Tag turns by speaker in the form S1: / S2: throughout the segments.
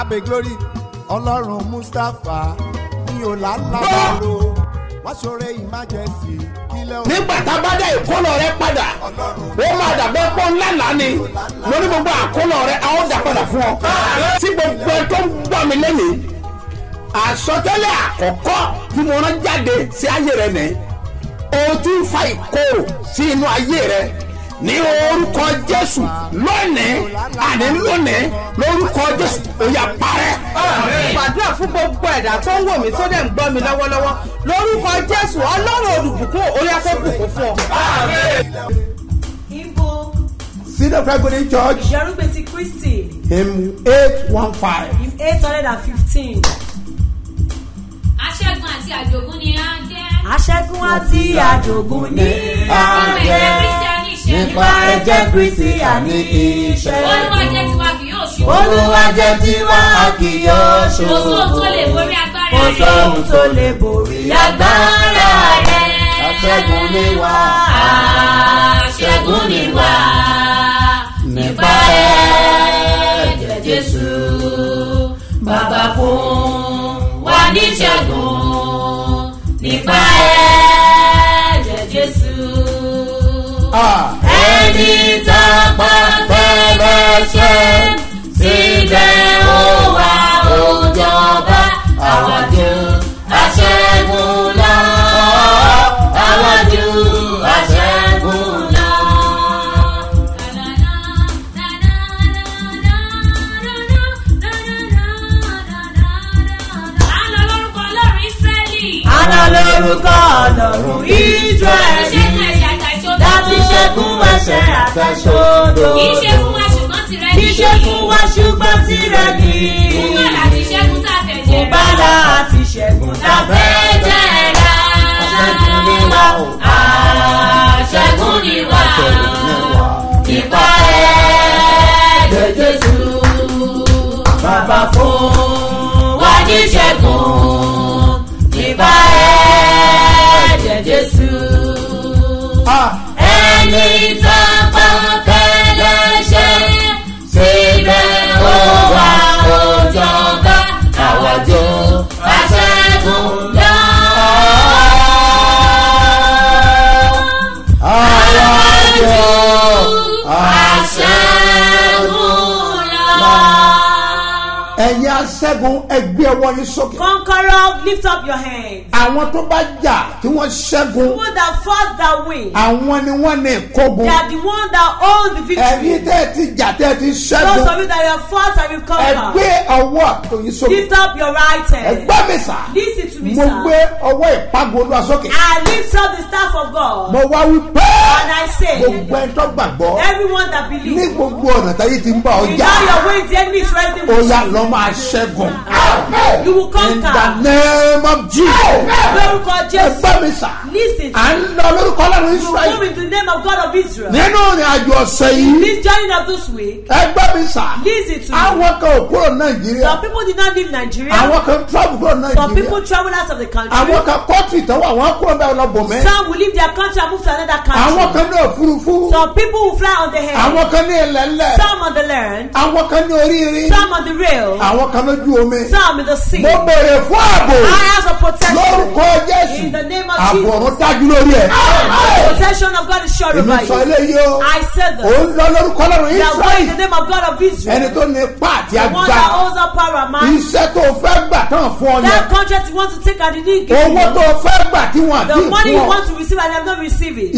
S1: abe glory ọlọ́run mustapha ní ọ̀làlábàrò wọ́n ṣoore emergency kílẹ̀ òun.
S2: nígbà tá a bá dá ìkólọ rẹ padà ó máa dàbẹ́ pọ́ ńlá lánì mo ní gbogbo àkólọ rẹ a ó dà padà fún ọ. tí gbogbo ẹ tó ń gbọ́ mi lẹ́nìí àsọtẹ́lẹ̀ àkọ́kọ́ tí mo rán jáde sí ayé rẹ nìyí. O ń fa ìkorò sí inú ayé rẹ ní orúkọ jésù lónìí àní lónìí lórúkọ jésù ó yá parẹ́.
S3: gbàdúrà fún gbogbo ẹ̀dá tó ń wò mí tó dẹ̀ ń gbọ́ mi lọ́wọ́lọ́wọ́ lórúkọ jésù ọlọ́run olùbùkún orí afẹ́bùkún fún ọ.
S4: Ibo
S2: seed of Agony church
S4: Ìjẹ́rúgbèsì Kristi
S2: hymn eight one five.
S4: in eight hundred and fifteen.
S5: aṣẹ́gun àti àjògún ni a jẹ́.
S4: Aṣẹ́gun àti àjògùn ní
S5: Ẹ̀jẹ̀ Kírísítẹ́nì ṣe
S4: nípa ẹ̀jẹ̀ Kristi àní iṣẹ́.
S5: Ṣubú.
S4: Olúwa jẹ́ tiwa a kì yóò ṣòro. Kò
S5: rẹ̀.
S4: sóhun tó lè borí agbára rẹ̀.
S2: Aṣẹ́gun ni wá.
S5: Aṣẹ́gun ni wá. Nípa ẹ̀jẹ̀ Jésù. Bàbá fún wa níṣẹ́gun. Nípa ẹ̀jẹ̀ Jésù. Ẹni tá a pa fẹ́lẹ́ ṣe síbẹ̀ ṣẹ́gun ẹ̀ṣẹ̀
S4: àtẹ̀sódò.
S5: Kì í ṣe fún wa ṣùgbọ́n tirẹ̀
S4: Kì í ṣe fún wa ṣùgbọ́n tirẹ̀ ní.
S5: Fún bàlá àti ṣẹ́gun tá a fẹ̀jẹ̀ rà.
S4: Bàlá àti ṣẹ́gun lábẹ́
S5: Fẹ̀jẹ̀ rà.
S4: Aṣẹ́gun ni wá o.
S5: Aṣẹ́gun ni wá. Nípa ẹ̀jẹ̀ Jésù.
S4: bàbá fún
S5: Wá ní ṣẹ́gun. Nípa ẹ̀jẹ̀ Jésù. Ẹni a pa fẹ́lẹ́ṣẹ̀. Síbẹ̀ ó wà ó jọba. Àwọ̀jọ́ aṣẹ́gun lọ. Aṣẹ́gun lọ.
S2: ẹ̀yin aṣẹ́gun ẹgbẹ́ ọwọ́ yín sókè.
S4: Conqueror, lift up your hands.
S2: Àwọn tó bá jà tí wọ́n ṣẹ́gun
S4: People that fought that win,
S2: àwọn ni wọ́n ní ìkógun.
S4: they are the one that hold the
S2: ẹ̀yin
S4: victory.
S2: tẹ́ ẹ ti jà tẹ́ ẹ ti
S4: Those
S2: ṣẹ́gun
S4: of you that have fought and you've conquered,
S2: ẹgbẹ́ ọwọ́ àtòyìn sókè.
S4: lift up your right hand.
S2: ẹgbẹ́ mi sà
S4: Listen to me,
S2: mo
S4: sir.
S2: gbé ọwọ́ ìpago olúwa sókè.
S4: I lift up the staff of God.
S2: mo wá wí pé
S4: And I say,
S2: gbogbo ẹ tó gbàgbọ́
S4: everyone that
S2: ní
S4: believes,
S2: gbogbo ọ̀nà táyé ti ń bá ọ jà
S4: all your ways, the enemy is resting
S2: ó
S4: with you.
S2: lọ́ máa ṣẹ́gun.
S4: You will
S2: in the
S4: conquer.
S2: name of Jesus.
S4: Lórúkọ Jésù.
S2: ẹgbẹ́ mi sà
S4: Listen
S2: à ń lọ lórúkọ ọlọ́run
S4: You move
S2: israẹli
S4: in the name of God of Israel.
S2: nínú ìrìn àjò ọ̀sẹ̀ yìí
S4: This journey of this week,
S2: ẹgbẹ́ mi sà
S4: listen to me.
S2: àwọn kan ò kúrò nàìjíríà
S4: Some people did not leave Nigeria.
S2: àwọn kan travel kúrò
S4: Some
S2: nàìjíríà
S4: people travel out of the country.
S2: àwọn kan kọ́ọ̀tù ìtọ́wọ́ àwọn kúrò bẹ́ẹ̀ lọ bọ̀ mẹ́
S4: Some will leave their country and move to another
S2: àwọn
S4: country.
S2: kan ní òfurufú
S4: Some people will fly on the
S2: àwọn
S4: air.
S2: kan ní ilẹ̀ ńlẹ̀
S4: Some on the land.
S2: àwọn kan ní orí irin
S4: Some on the rail.
S2: àwọn kan lójú omi
S4: Some in the sea.
S2: mo bèrè fún ààbò
S4: I ask for protection.
S2: Lórúkọ jésù. Ọ̀run dájú lórí ẹ̀.
S4: The protection of God is sure
S2: èmi sọ eléyìí o.
S4: I said
S2: ò ń lọ lórúkọ
S4: God of
S2: ẹni
S4: Israel.
S2: tó ní ipá àti agbára. iṣẹ́ tó fẹ́ gbà tán fún ọ yẹn owó tó fẹ́ gbà tí wọ́n
S4: The
S2: àti
S4: money
S2: fún
S4: you
S2: ọ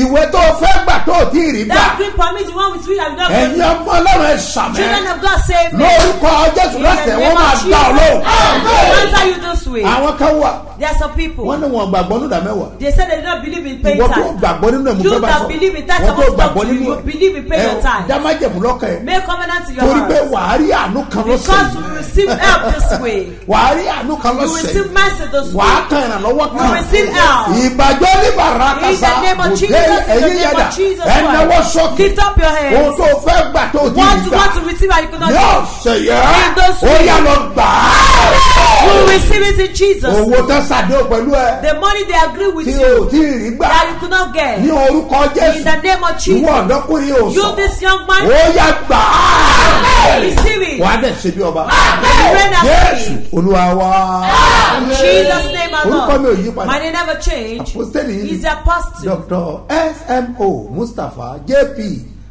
S2: ìwé tó fẹ́ gbà tó ì rí gbà. Ẹ̀yin ọmọ ọlọ́run ẹ̀ sàmẹ́ lórúkọ jésù lọ́sẹ̀ wọ́n máa dá ọ lóhùn.
S4: Jesus. Answer you this way.
S2: àwọn kan wà
S4: people.
S2: wọ́n ní wọn gbàgbọ́ nínú ìdámẹ́wàá
S4: They said they did not believe in paying
S2: ìwọ tó gbàgbọ́ nínú ẹ̀mú
S4: You
S2: fẹ́ bá
S4: that
S2: sọ
S4: believe in tithe, to talk to you. You believe in paying your tithe.
S2: dámájẹ̀mú lọ́kàn ẹ̀
S4: Make covenant in your
S2: torí pé
S4: heart.
S2: wàá rí àánú kan lọ́sẹ̀
S4: Because you will receive help this way.
S2: wàá rí àánú kan
S4: You
S2: lọ́sẹ̀
S4: receive
S2: yìí
S4: mercy this
S2: wàá
S4: way.
S2: kan ìrànlọ́wọ́
S4: You
S2: kan
S4: receive help.
S2: ìbàjọ́
S4: the name of
S2: òde ẹ̀yìn
S4: Christ.
S2: sókè
S4: Lift up your
S2: ohun
S4: hands.
S2: tó fẹ́ gbà
S4: to to receive and you could not
S2: ní
S4: get.
S2: ọ̀sẹ̀
S4: In
S2: yẹn
S4: those
S2: ó yà lọ gbà á
S4: You will receive it in Jesus.
S2: owó tó ṣàdéhùn pẹ̀lú ẹ.
S4: The money they agree with
S2: tí o
S4: you
S2: tí ì rí gbà
S4: that you could not get.
S2: ní orúkọ
S4: In
S2: jésù
S4: the name of
S2: ìwọ
S4: Jesus.
S2: ọ̀dọ́kùnrin ò
S4: You
S2: sọ.
S4: this young man,
S2: ó yà gbà á.
S4: Receive it.
S2: wàá dẹ̀ ṣe bí ọba.
S4: You
S2: jésù olúwa wa.
S4: In Jesus' name
S2: orúkọ mi ò yí
S4: alone.
S2: padà
S4: My name never changed.
S2: apostoli. Yìí
S4: He's the apostle.
S2: dr smo mustapha jp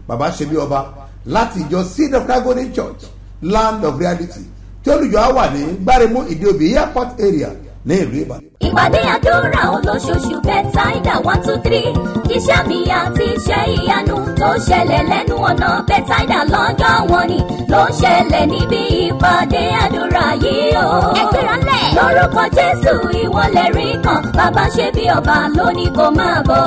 S2: baba ṣebi ọba. Láti ìjọ seed of calgary church land of reality. Tí olùjọ á wà ní gbáremú ìdíòbí airport area ní ìlú ìbàdàn.
S6: Ìpàdé àdúrà olóṣooṣù bẹ́tàìdà one two three iṣẹ́ mi àti iṣẹ́ ìyanu tó ṣẹlẹ̀ lẹ́nu ọ̀nà bẹ́tàìdà lọ́jọ́ wọn ni ló ń ṣẹlẹ̀ níbi ìpàdé àdúrà yìí o. ẹgbẹ́ra lẹ̀. lórúkọ jésù ìwọlẹ̀ rí kan bàbá ṣe bí ọba lónìí kò máa bọ̀.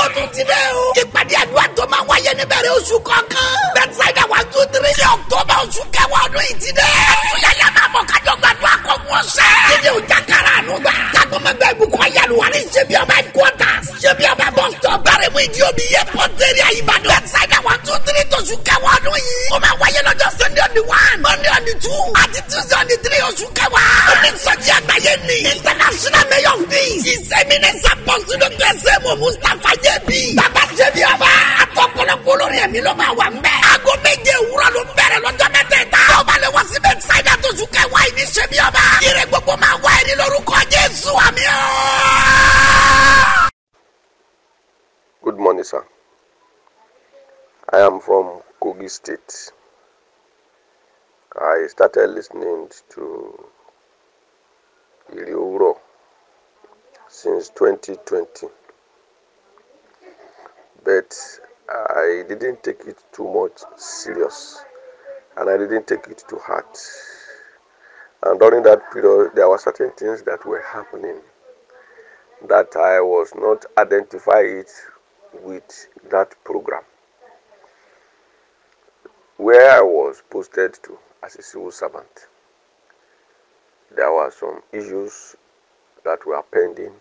S7: Ó tún ti dẹ́ o. ìpàdé àdúrà tó máa wáyé níbẹ̀rẹ̀ oṣù kọ̀ọ̀kan. bẹ́tísáìdà one two three ní ọ̀tọ́bà oṣù kẹwàá ọdún yìí ti dẹ́. àtúnyẹ̀yẹ máa bọ̀ kájọ gbàdúrà kọ̀ọ̀kan ọ̀sẹ̀. kíni o jákàrà àánú gbà. jagunmọ̀gbẹ́ ìbùkún ayélujára ṣebí ọba headquarters. ṣebí ọba bus stop gbáremú ìdí omi yẹ pọ́ńtẹ́rì àyíbádùn. bẹ́tísáìdà one two three tóṣù kẹwàá ọdún on the one on the two àti on the three jẹ́bi. bàbá jẹ́bi ọba àtọ́kọ́lọ́kọ́ lórí ẹ̀mí ló máa wà mbẹ́. aago méje òwúrọ̀ ló ń bẹ̀rẹ̀ lọ́jọ́ mẹ́tẹ̀ẹ̀ta. ọba lè wá síbẹ̀ ṣáìdá tó sùn kẹwàá yìí ní ṣẹ́bi ọba. ire gbogbo máa wá ẹni lórúkọ jésù àmì ọ́.
S8: Good morning, sir. I am from Kogi State. I started listening to Iri Owuro since 2020, but I didn't take it too much serious, and I didn't take it to heart. And during that period, there were certain things that were happening that I was not identify it with that program where I was posted to as a civil servant. There were some issues that were pending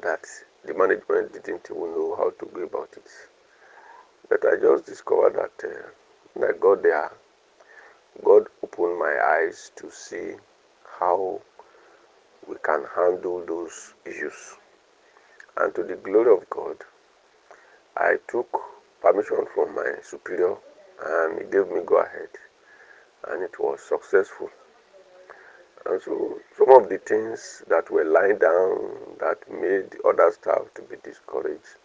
S8: that the management didn't even know how to go about it. But I just discovered that uh, when I got there, God opened my eyes to see how we can handle those issues. And to the glory of God, I took permission from my superior and he gave me go ahead and it was successful. And so some of the things that were lying down that made other staff to be discouraged,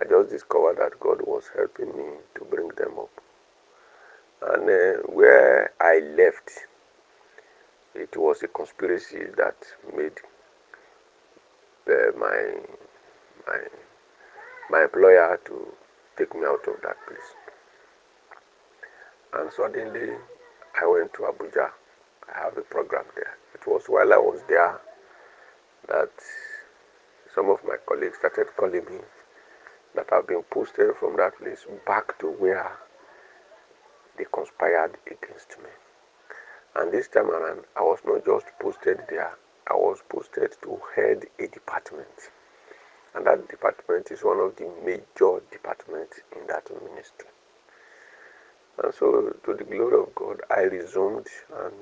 S8: I just discovered that God was helping me to bring them up. And uh, where I left, it was a conspiracy that made uh, my my my employer to take me out of that place. And suddenly, I went to Abuja. I have a program there. It was while I was there that some of my colleagues started calling me that I've been posted from that place back to where they conspired against me. And this time around, I was not just posted there, I was posted to head a department. And that department is one of the major departments in that ministry. And so, to the glory of God, I resumed. And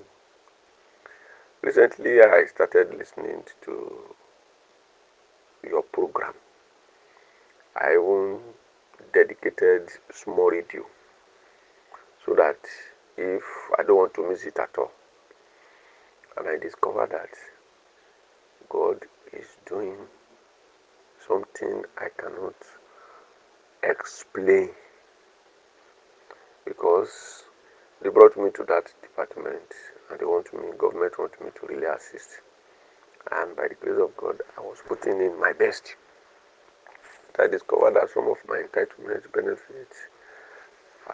S8: recently, I started listening to your program. I even dedicated small radio so that if I don't want to miss it at all, and I discovered that God is doing something I cannot explain because they brought me to that department and they want me, government want me to really assist. And by the grace of God, I was putting in my best. I discovered that some of my entitlement benefits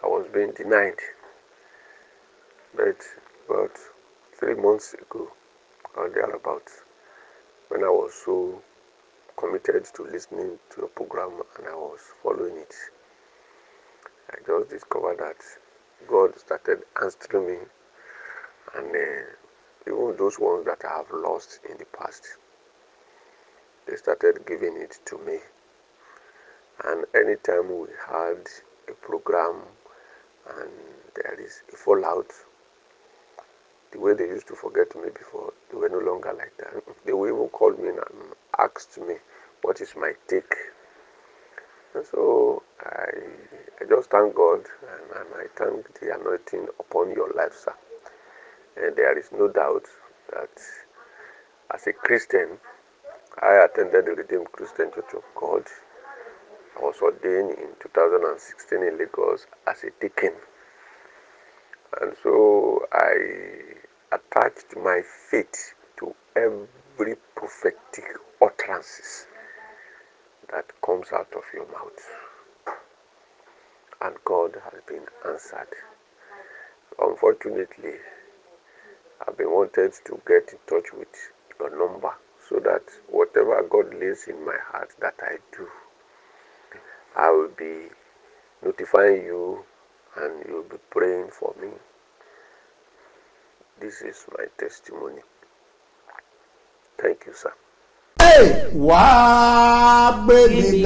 S8: I was being denied. But about three months ago, or thereabouts, when I was so committed to listening to a program and I was following it, I just discovered that God started answering me, and uh, even those ones that I have lost in the past, they started giving it to me. And anytime we had a program and there is a fallout, the way they used to forget me before, they were no longer like that. They will even call me and asked me what is my take. And so I, I just thank God and, and I thank the anointing upon your life, sir. And there is no doubt that as a Christian, I attended the Redeemed Christian Church of God. I was ordained in 2016 in Lagos as a deacon. And so I attached my faith to every prophetic utterances that comes out of your mouth. And God has been answered. Unfortunately, I've been wanted to get in touch with your number so that whatever God lays in my heart that I do, I will be notifying you and you'll be praying for me. This is my testimony. Thank you, sir.
S2: Hey, wá gbé.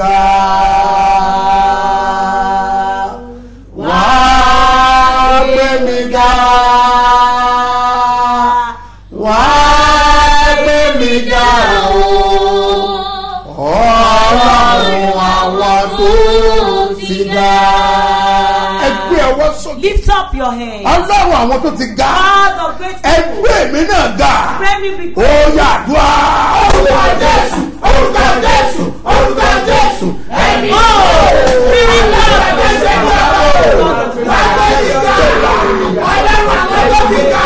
S4: lift up your hands.
S2: ọlọ́run àwọn tó ti ga.
S4: God of great
S2: people. ẹgbẹ́ mi náà ga. ó yàdúrà. orúkọ jésù orúkọ jésù orúkọ jésù ẹ̀mí.
S9: ó
S2: rí i náà ẹgbẹ́ sẹ́yìn náà. wọ́n gbé yíga ọlọ́run àwọn tó ti ga.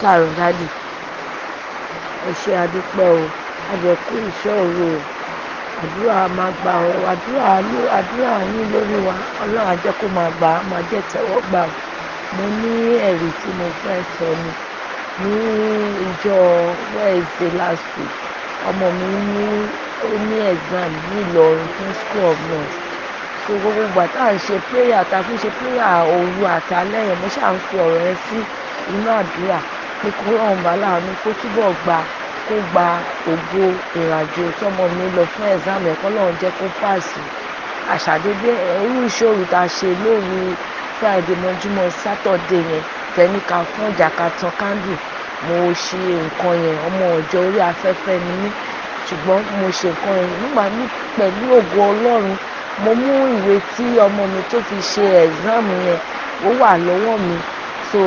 S9: káàárọ̀ dádì ẹ ṣé àdúpẹ́ o. Àjẹkù ìṣòro o. Àdúrà máa gbà ọ àdúrà àdúrà yín lórí wa. Ọlọ́run àjẹ́ kó máa gbà á máa jẹ́ tẹ́wọ́ gbà ó mo ní ẹ̀rí tí mo fẹ́ sọ ni. Ní ìjọ Wednesday last week ọmọ mi ní ó ní exam ní Ìlọrin fún school of nurse so gbogbo ìgbà tá à ń ṣe prayer tá a fi ṣe prayer òru àtàlẹ́yìn mo ṣáà ń fi ọ̀rọ̀ yẹn sí inú àdúrà pé kọ́lọ́run bá láàánú kó túbọ̀ gba kó gba ògo ìrìnàjò tọ́mọ mi lọ fún ẹ̀sáàmù ẹ̀ kọ́lọ́run jẹ́ kó páàsì àṣàdédé irú ìṣòro tá a ṣe lóru friday mọ́júmọ́ saturday yẹn tẹ̀míkà fún ìjà ká tan kándù mo ṣe nǹkan yẹn ọmọ ọjọ́ orí afẹ́fẹ́ ni mí. Ṣùgbọ́n mo ṣe nǹkan yẹn nígbà mí pẹ̀lú ògo ọlọ́run. Mo mú ìwé tí ọmọ mi tó fi ṣe ẹ̀sáàmù yẹn ó wà lọ́wọ́ mi. So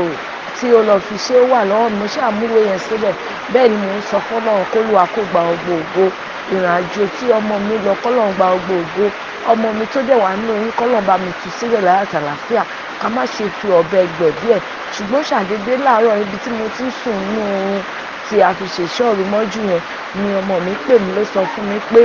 S9: tí o lọ fi ṣe wà lọ́wọ́ mi mo ṣáà múwé yẹn síbẹ̀ bẹ́ẹ̀ ni mò ń sọ fọ́lọ́run kó lu àkógbà ọgbọ ògo. Ìrìn àjò tí ọmọ mi lọ kọ́lọ́n gba ọgbọ ògo. Ọmọ mi tó dẹ̀ wà nínú yín kọ́lọ́n bá mi tù sílẹ̀ láyàtà láfíà ká má ṣe fi ọ̀bẹ gbẹ̀bí ẹ̀ ṣùgbọ́n ṣàdédé láàárọ̀ ibi tí mo ti sùn nínú oorun tí a fi ṣèṣọ́ òru mọ́jú yẹn ni ọmọ mi pè mí ló sọ fún mi pé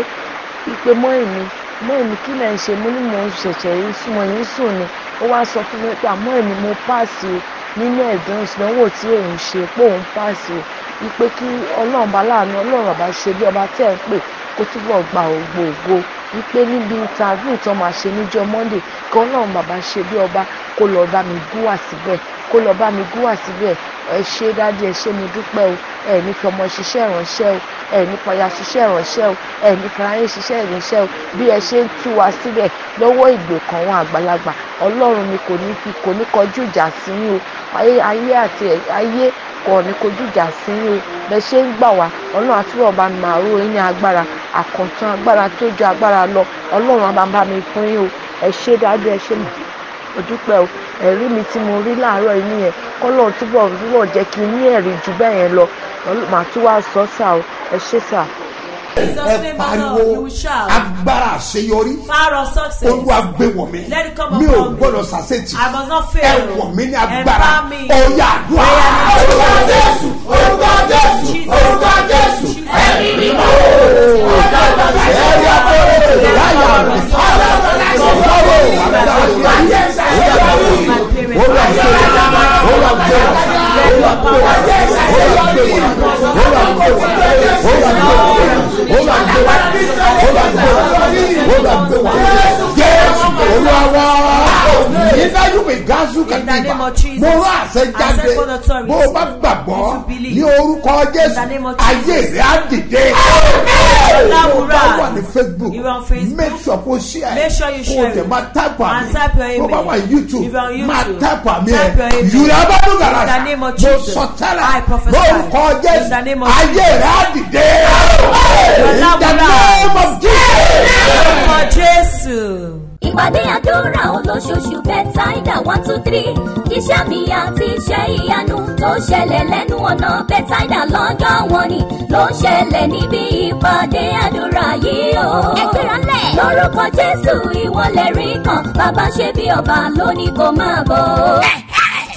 S9: ipe mọ́ èmi mọ́ èmi kí lẹ́ ń ṣe? Mo ní mò ń ṣẹ̀ṣẹ̀ yín sùn mo yín sùn ni. Ó wá sọ fún mi pé àmọ́ èmi mo páàsì o nínú ẹ̀dùn ìdánwò tí òun ṣe pé òun pàṣẹ wípé kí ọlọ́run bá láàánú ọlọ́run bàbá ṣe bí ọba tẹ́ ń pè kó túbọ̀ gba ògbóògbó wípé níbi interview tán máa ṣe níjọ́ Monday kí Ọlọ́run bàbá ṣe bí ọba kó lọ bá mi gúwà síbẹ̀ kó lọ bá mi gúwà síbẹ̀. Ẹ ṣe dáadé ẹ ṣe mi dúpẹ́ o. Ẹ ní fi ọmọ ṣiṣẹ́ ìránṣẹ́ o. Ẹ ní paya ṣiṣẹ́ ìránṣẹ́ o. Ẹ ní fi aráyé ṣiṣẹ́ ìránṣẹ́ o. Bí ẹ ṣe ń tú wa síbẹ̀ lọ́wọ́ ìgbèkàn àwọn àgbàlagbà Ọlọ́run mi kò ní fi kò ní kọjú ìjà sí yín o. Ayé àti ayé kò ní kojú ìjà sí yín o bẹ́ẹ̀ ṣe ń gbà wá ọlọ́run àtúbọ̀ bá mi máa yín ní agbára àkàntán agbára tó ju agbára lọ. Ọlọ́run àbámbá mi fún yín o. Ẹ ṣé dájú ẹ ṣé mọ̀. Òdúpẹ́ o. Ẹ̀rí mi tí mo rí láàárọ̀ yìí nìyẹn. Kọ́lọ́run túbọ̀ túbọ̀ jẹ́ kí n ní ẹ̀rí ju bẹ́ẹ̀ yẹn lọ. Màá tún o. Ẹ ṣé
S4: sáà
S2: ẹ pariwo. agbára àṣeyọrí. Olúwa gbé wọ̀ mí. Mi ò gbọ́dọ̀ sàṣetì ẹ wọ̀ mí ní agbára. ọ̀yà àdúrà. orúkọ jésù. Orúkọ jésù. Orúkọ jésù. Ẹ̀mí mímọ́. Ọ̀dọ́gbà ẹ̀yà kọ́lẹ́tì láyà ọ̀dọ́gbà ẹ̀yà kọ́lẹ́tì. Jésù olúwa wá
S4: name of
S2: ayé
S4: Jesus.
S2: rẹ̀ á dìde.
S4: Ọlá
S2: bó o bá wà ní facebook.
S4: If you're on Facebook,
S2: make sure kó share.
S4: make sure you
S2: kó o
S4: share
S2: tẹ̀ máa type àmì. o bá wà ní youtube máa type àmì ẹ̀. yùrà bá dùn gàrà mo sọ tẹ́lẹ̀. Lórúkọ jésù. ayé rẹ̀ á dìde. In the name of jesus.
S6: Ìpàdé àdúrà olóṣooṣù bẹ́tàìdà one two three iṣẹ́ mi àti iṣẹ́ ìyanu tó ṣẹlẹ̀ lẹ́nu ọ̀nà bẹ́tàìdà lọ́jọ́ wọn ni ló ń ṣẹlẹ̀ níbi ìpàdé àdúrà yìí o. ẹgbẹ́ra lẹ̀. lórúkọ jésù ìwọlẹ̀ rí kan bàbá ṣe bí ọba lónìí kò máa bọ̀.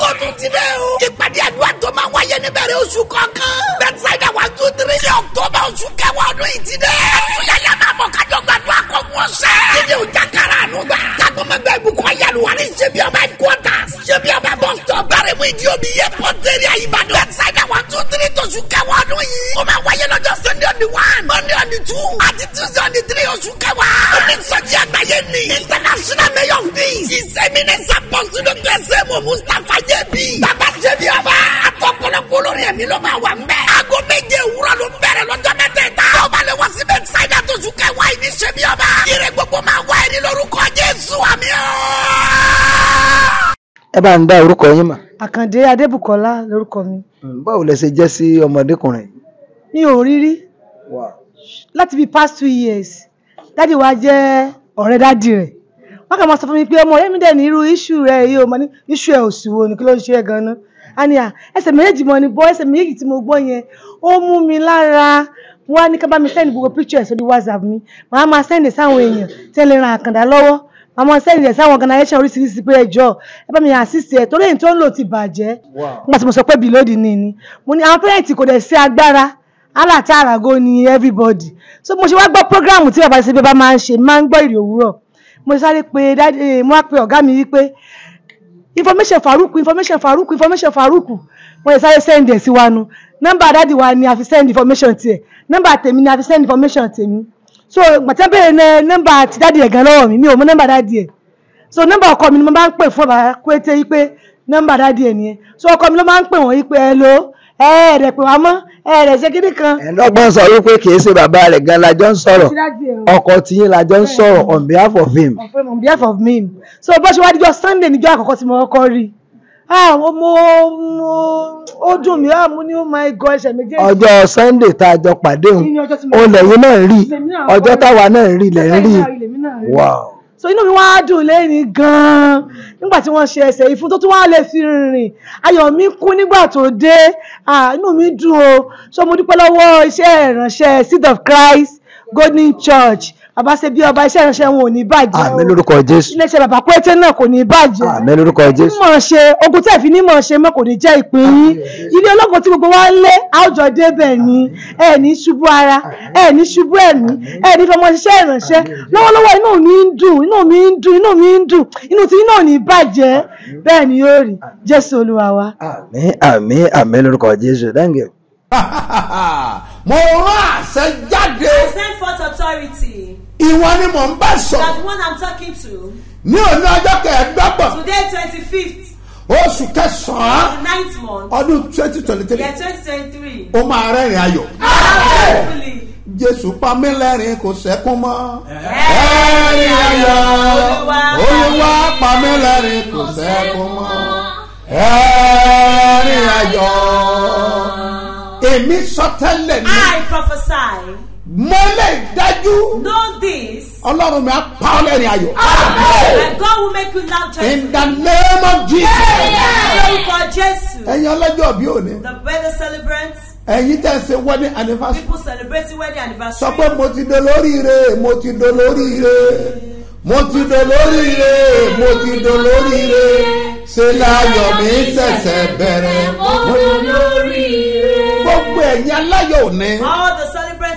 S7: Ó tún ti dẹ́ o. ìpàdé àdúrà tó máa wáyé níbẹ̀rẹ̀ oṣù kọ̀ọ̀kan. bẹ́tísáìdà one two three. ní ọ̀tọ́bà oṣù kẹwàá ọdún yìí ti dẹ́. àtúnyẹ̀yẹ máa mọ̀ kájọ gbàdúrà kọ́ fún ọ̀sẹ̀. dídé o jákàrà àánú gbà. kágbọ́mọgbẹ́ ìbùkún ayélujára ní ṣebí ọba headquarters. ṣebí ọba stop. bẹ̀rẹ̀ mú ìdí omi yẹ pọ́ńtẹ́rì àyíbàdàn. bẹ́tísáìdà international mayor of peace. ìsẹ́mínẹ́sà pọ́sùlù pẹ́sẹ́ mọ̀ mustapha jẹ́bi. bàbá jẹ́bi ọba. àtọ̀pọ̀lọpọ̀ olórí ẹ̀mí ló máa wà mbẹ́. aago méje òwúrọ̀ ló ń bẹ̀rẹ̀ lọ́jọ́ mẹ́tẹ̀ẹ̀ta. ọba lè wá síbẹ̀ ṣáìdá tó sùn kẹwàá yìí ní ṣẹ́bi ọba. ire gbogbo máa wá ẹni lórúkọ jésù àmì ọ́.
S10: ẹ bá ń dá orúkọ yín mà
S11: àkàndé adébùkọ́lá lórúkọ mi
S10: báwo lẹ ṣe jẹ́ sí ọmọdékùnrin
S11: mi ò rí rí láti bíi past two years dádì wa jẹ́ ọ̀rẹ́ dádì rẹ̀ wọ́n kàn máa sọ fún mi pé ọmọ ọ̀rẹ́ mi dẹ̀ ní irú iṣu rẹ̀ yìí o. Mo ní iṣu ẹ̀ òsì wo ni kí ló ń ṣe é gan-an? A ní à ẹsẹ̀ méjèèjì mọ́ ni bọ́ ẹsẹ̀ méjèèjì tí mo gbọ́ yẹn ó mú mi lára. Wọ́n á ní ká bá mi send gbogbo pictures sórí whatsapp mi. Màá máa send sáwọn èèyàn tẹ́lẹ̀ ran àkàndá lọ́wọ́. Màá máa send ẹ̀ sáwọn organisation oríṣiríṣi pé ẹjọ́ ẹ bá mi assist ẹ̀ torí èyí tó ń lò ti bàjẹ́. Nígbà tí mo sọ pé bìlódì ni ni. Mo ní àwọn parents kò dẹ̀ sí agbára. Aláta àràgó ni everybody. So mo ṣe wá gbọ́ program tí bàbá ṣe bá máa ń ṣe máa ń gbọ́ ìrì òwúrọ̀ mo sáré pé dáadé mo wá pe ọ̀gá mi wípé information faruku information faruku information faruku mo lè sáré send ẹ̀ sí wa nu. Nọ́mbà dáàdì wa ni a fi send information tiẹ̀. Nọ́mbà tèmi ni a fi send information tèmi. So gbàtẹ́ bẹ̀rẹ̀ nọ́mbà ti dáàdì ẹ̀ gan lọ́wọ́ mi mi ò mọ nọ́mbà dáàdì ẹ̀. So nọ́mbà ọkọ mi ni mo máa ń pè fún bàbá pété yí pé nọ́mbà dáàdì ẹ̀ nìyẹn. So ọkọ mi ló máa ń pè wọ́n yí pé ẹ lo ẹ̀ẹ́dẹ̀ pè wá mọ́ ẹ̀ẹ́dẹ̀ ṣe kíní kan?
S10: Ẹ̀ẹ́dọ́gbọ́n sọ wípé kì í ṣe bàbá rẹ̀ gan lajọ ń sọ̀rọ̀. Ọkọ tiyín lajọ ń sọ̀rọ̀ on behalf of him.
S11: on behalf of me. So bó ṣe wá díjọ́ sunday níjọ́ àkọ́kọ́ tí mo kọ́kọ́ rí. Ah mo mo ó dùn mí. Ah mo ní oh my god ẹsẹ̀ méjèèjì.
S10: Ọjọ́ sunday tá a jọ pàdé òun òun lẹ́yìn náà rí. Ọjọ́ táwa náà rí lẹ́ ń rí.
S11: lèmi náà rí.
S10: wow
S11: so inú mi wá dùn lẹ́yìn gan-an. Nígbà tí wọ́n ṣe ẹsẹ̀ ìfún tó tún wá lè fi rìn ayọ̀ mi kú nígbà tó dé. Inú mi dùn o. So mo dúpẹ́ lọ́wọ́ iṣẹ́ ìránṣẹ́ seed of christ golden church bàbá ṣe bí ọba iṣẹ́ ìránṣẹ́ wọn ò ní bàjẹ́
S10: àmì lórúkọ jésù.
S11: Iléeṣẹ́ bàbá pété náà kò ní bàjẹ́.
S10: Àmì lórúkọ jésù.
S11: mọ̀ ṣe ogun tẹ̀ fi ní mọ̀ ṣe mọ́ kò ní jẹ́ ìpín yín. Ilé ológun tí gbogbo wa ń lé àwùjọ débẹ̀ ni. Ẹ ní ṣubú ara ẹ ní ṣubú ẹ̀mí ẹ ní fọmọ ṣiṣẹ́ ìrànṣẹ́ lọ́wọ́lọ́wọ́ inú mi ń dùn inú mi ń dùn inú mi ń dùn. Inú tí inú ò ní bàjẹ́. Bẹ́ẹ̀ ni yóò rí. Jésù olúwa wa.
S10: àmì àmì àmì lórúkọ jésù. Thank you.
S2: mo rán àṣẹ jáde.
S4: I send forth authority.
S2: Ìwọ ni mò ń bá sọ.
S4: That the one I'm talking to.
S2: ní òní ọjọ́ kẹẹ̀ẹ́dọ́gbọ̀n
S4: Today, 25th,
S2: oṣù kẹsàn-án
S4: the ninth month,
S2: ọdún twenty twenty three
S4: year 2023.
S2: ó máa rẹ́rìn ayọ̀. Jésù pa mí lẹ́rìn kò sẹ́kún mọ́.
S4: Ẹ̀rín ayọ̀.
S2: Olúwa pa mí lẹ́rìn kò sẹ́kún mọ́. Ẹ̀rín ayọ̀. Èmi sọ tẹ́lẹ̀ ní
S4: I prophesy.
S2: mọ́lẹ̀ dájú
S4: Know this.
S2: ọlọ́run mi á pa ọ́ lẹ́rìn ayọ̀.
S4: And God will make you laugh
S2: in
S4: joyfully.
S2: the name of jesus.
S4: Lórúkọ Jésù.
S2: ẹ̀yin ọlọ́jọ́ bí òní.
S4: The birthday celebrants,
S2: ẹ̀yin tẹ̀ ṣe wedding anniversary.
S4: People celebrating wedding
S2: sọ
S4: anniversary.
S2: pé mo ti dolóríire mo ti dolóríire. Mo ti dolóríire mo ti dolóríire. Ṣe láyọ̀ mi ṣẹ̀ṣẹ̀ bẹ̀rẹ̀? Mo gbogbo ẹ̀yin aláyọ̀ òní.
S4: All the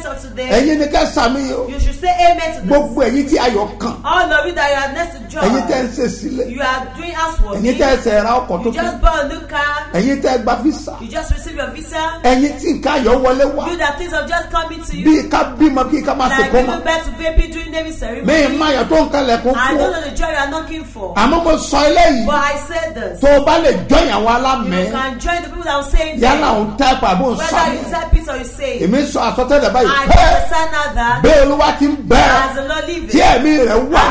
S4: of today,
S2: ẹ̀yin ni ká sàmì o.
S4: You should say amen to this.
S2: gbogbo ẹ̀yin tí ayọ̀ kàn
S4: All of you that you are next to joy.
S2: ẹ̀yin tẹ́ ń ṣe sílẹ̀
S4: You are doing housework.
S2: ẹ̀yin tẹ́ ṣe ra ọkọ̀
S4: You
S2: tuntun
S4: just bought a new car.
S2: ẹ̀yin tẹ́ gba fisa
S4: You just receive your visa.
S2: ẹ̀yin tí nǹkan ayọ̀ wọlé wá
S4: You that things have just coming to you.
S2: bíi ká bímọ kí ká má ṣe
S4: Like
S2: kó
S4: giving
S2: mọ
S4: birth to baby during naming
S2: mi
S4: ceremony.
S2: má yọ tó nǹkan
S4: I
S2: fún
S4: don't
S2: ọ
S4: know the joy you are knocking for.
S2: àmọ́ mo sọ eléyìí
S4: But I said this.
S2: tó o bá lè jọyìn àwọn alámẹ́
S4: You can join the people that will say
S2: yálà òun táìpù àbò ń
S4: Whether you type it or you say it.
S2: èmi sọ àsọtẹ́lẹ̀ báyìí
S4: I understand now that
S2: bẹ́ẹ̀ olúwa ti ń bẹ́ tí ẹ̀mí rẹ̀ wà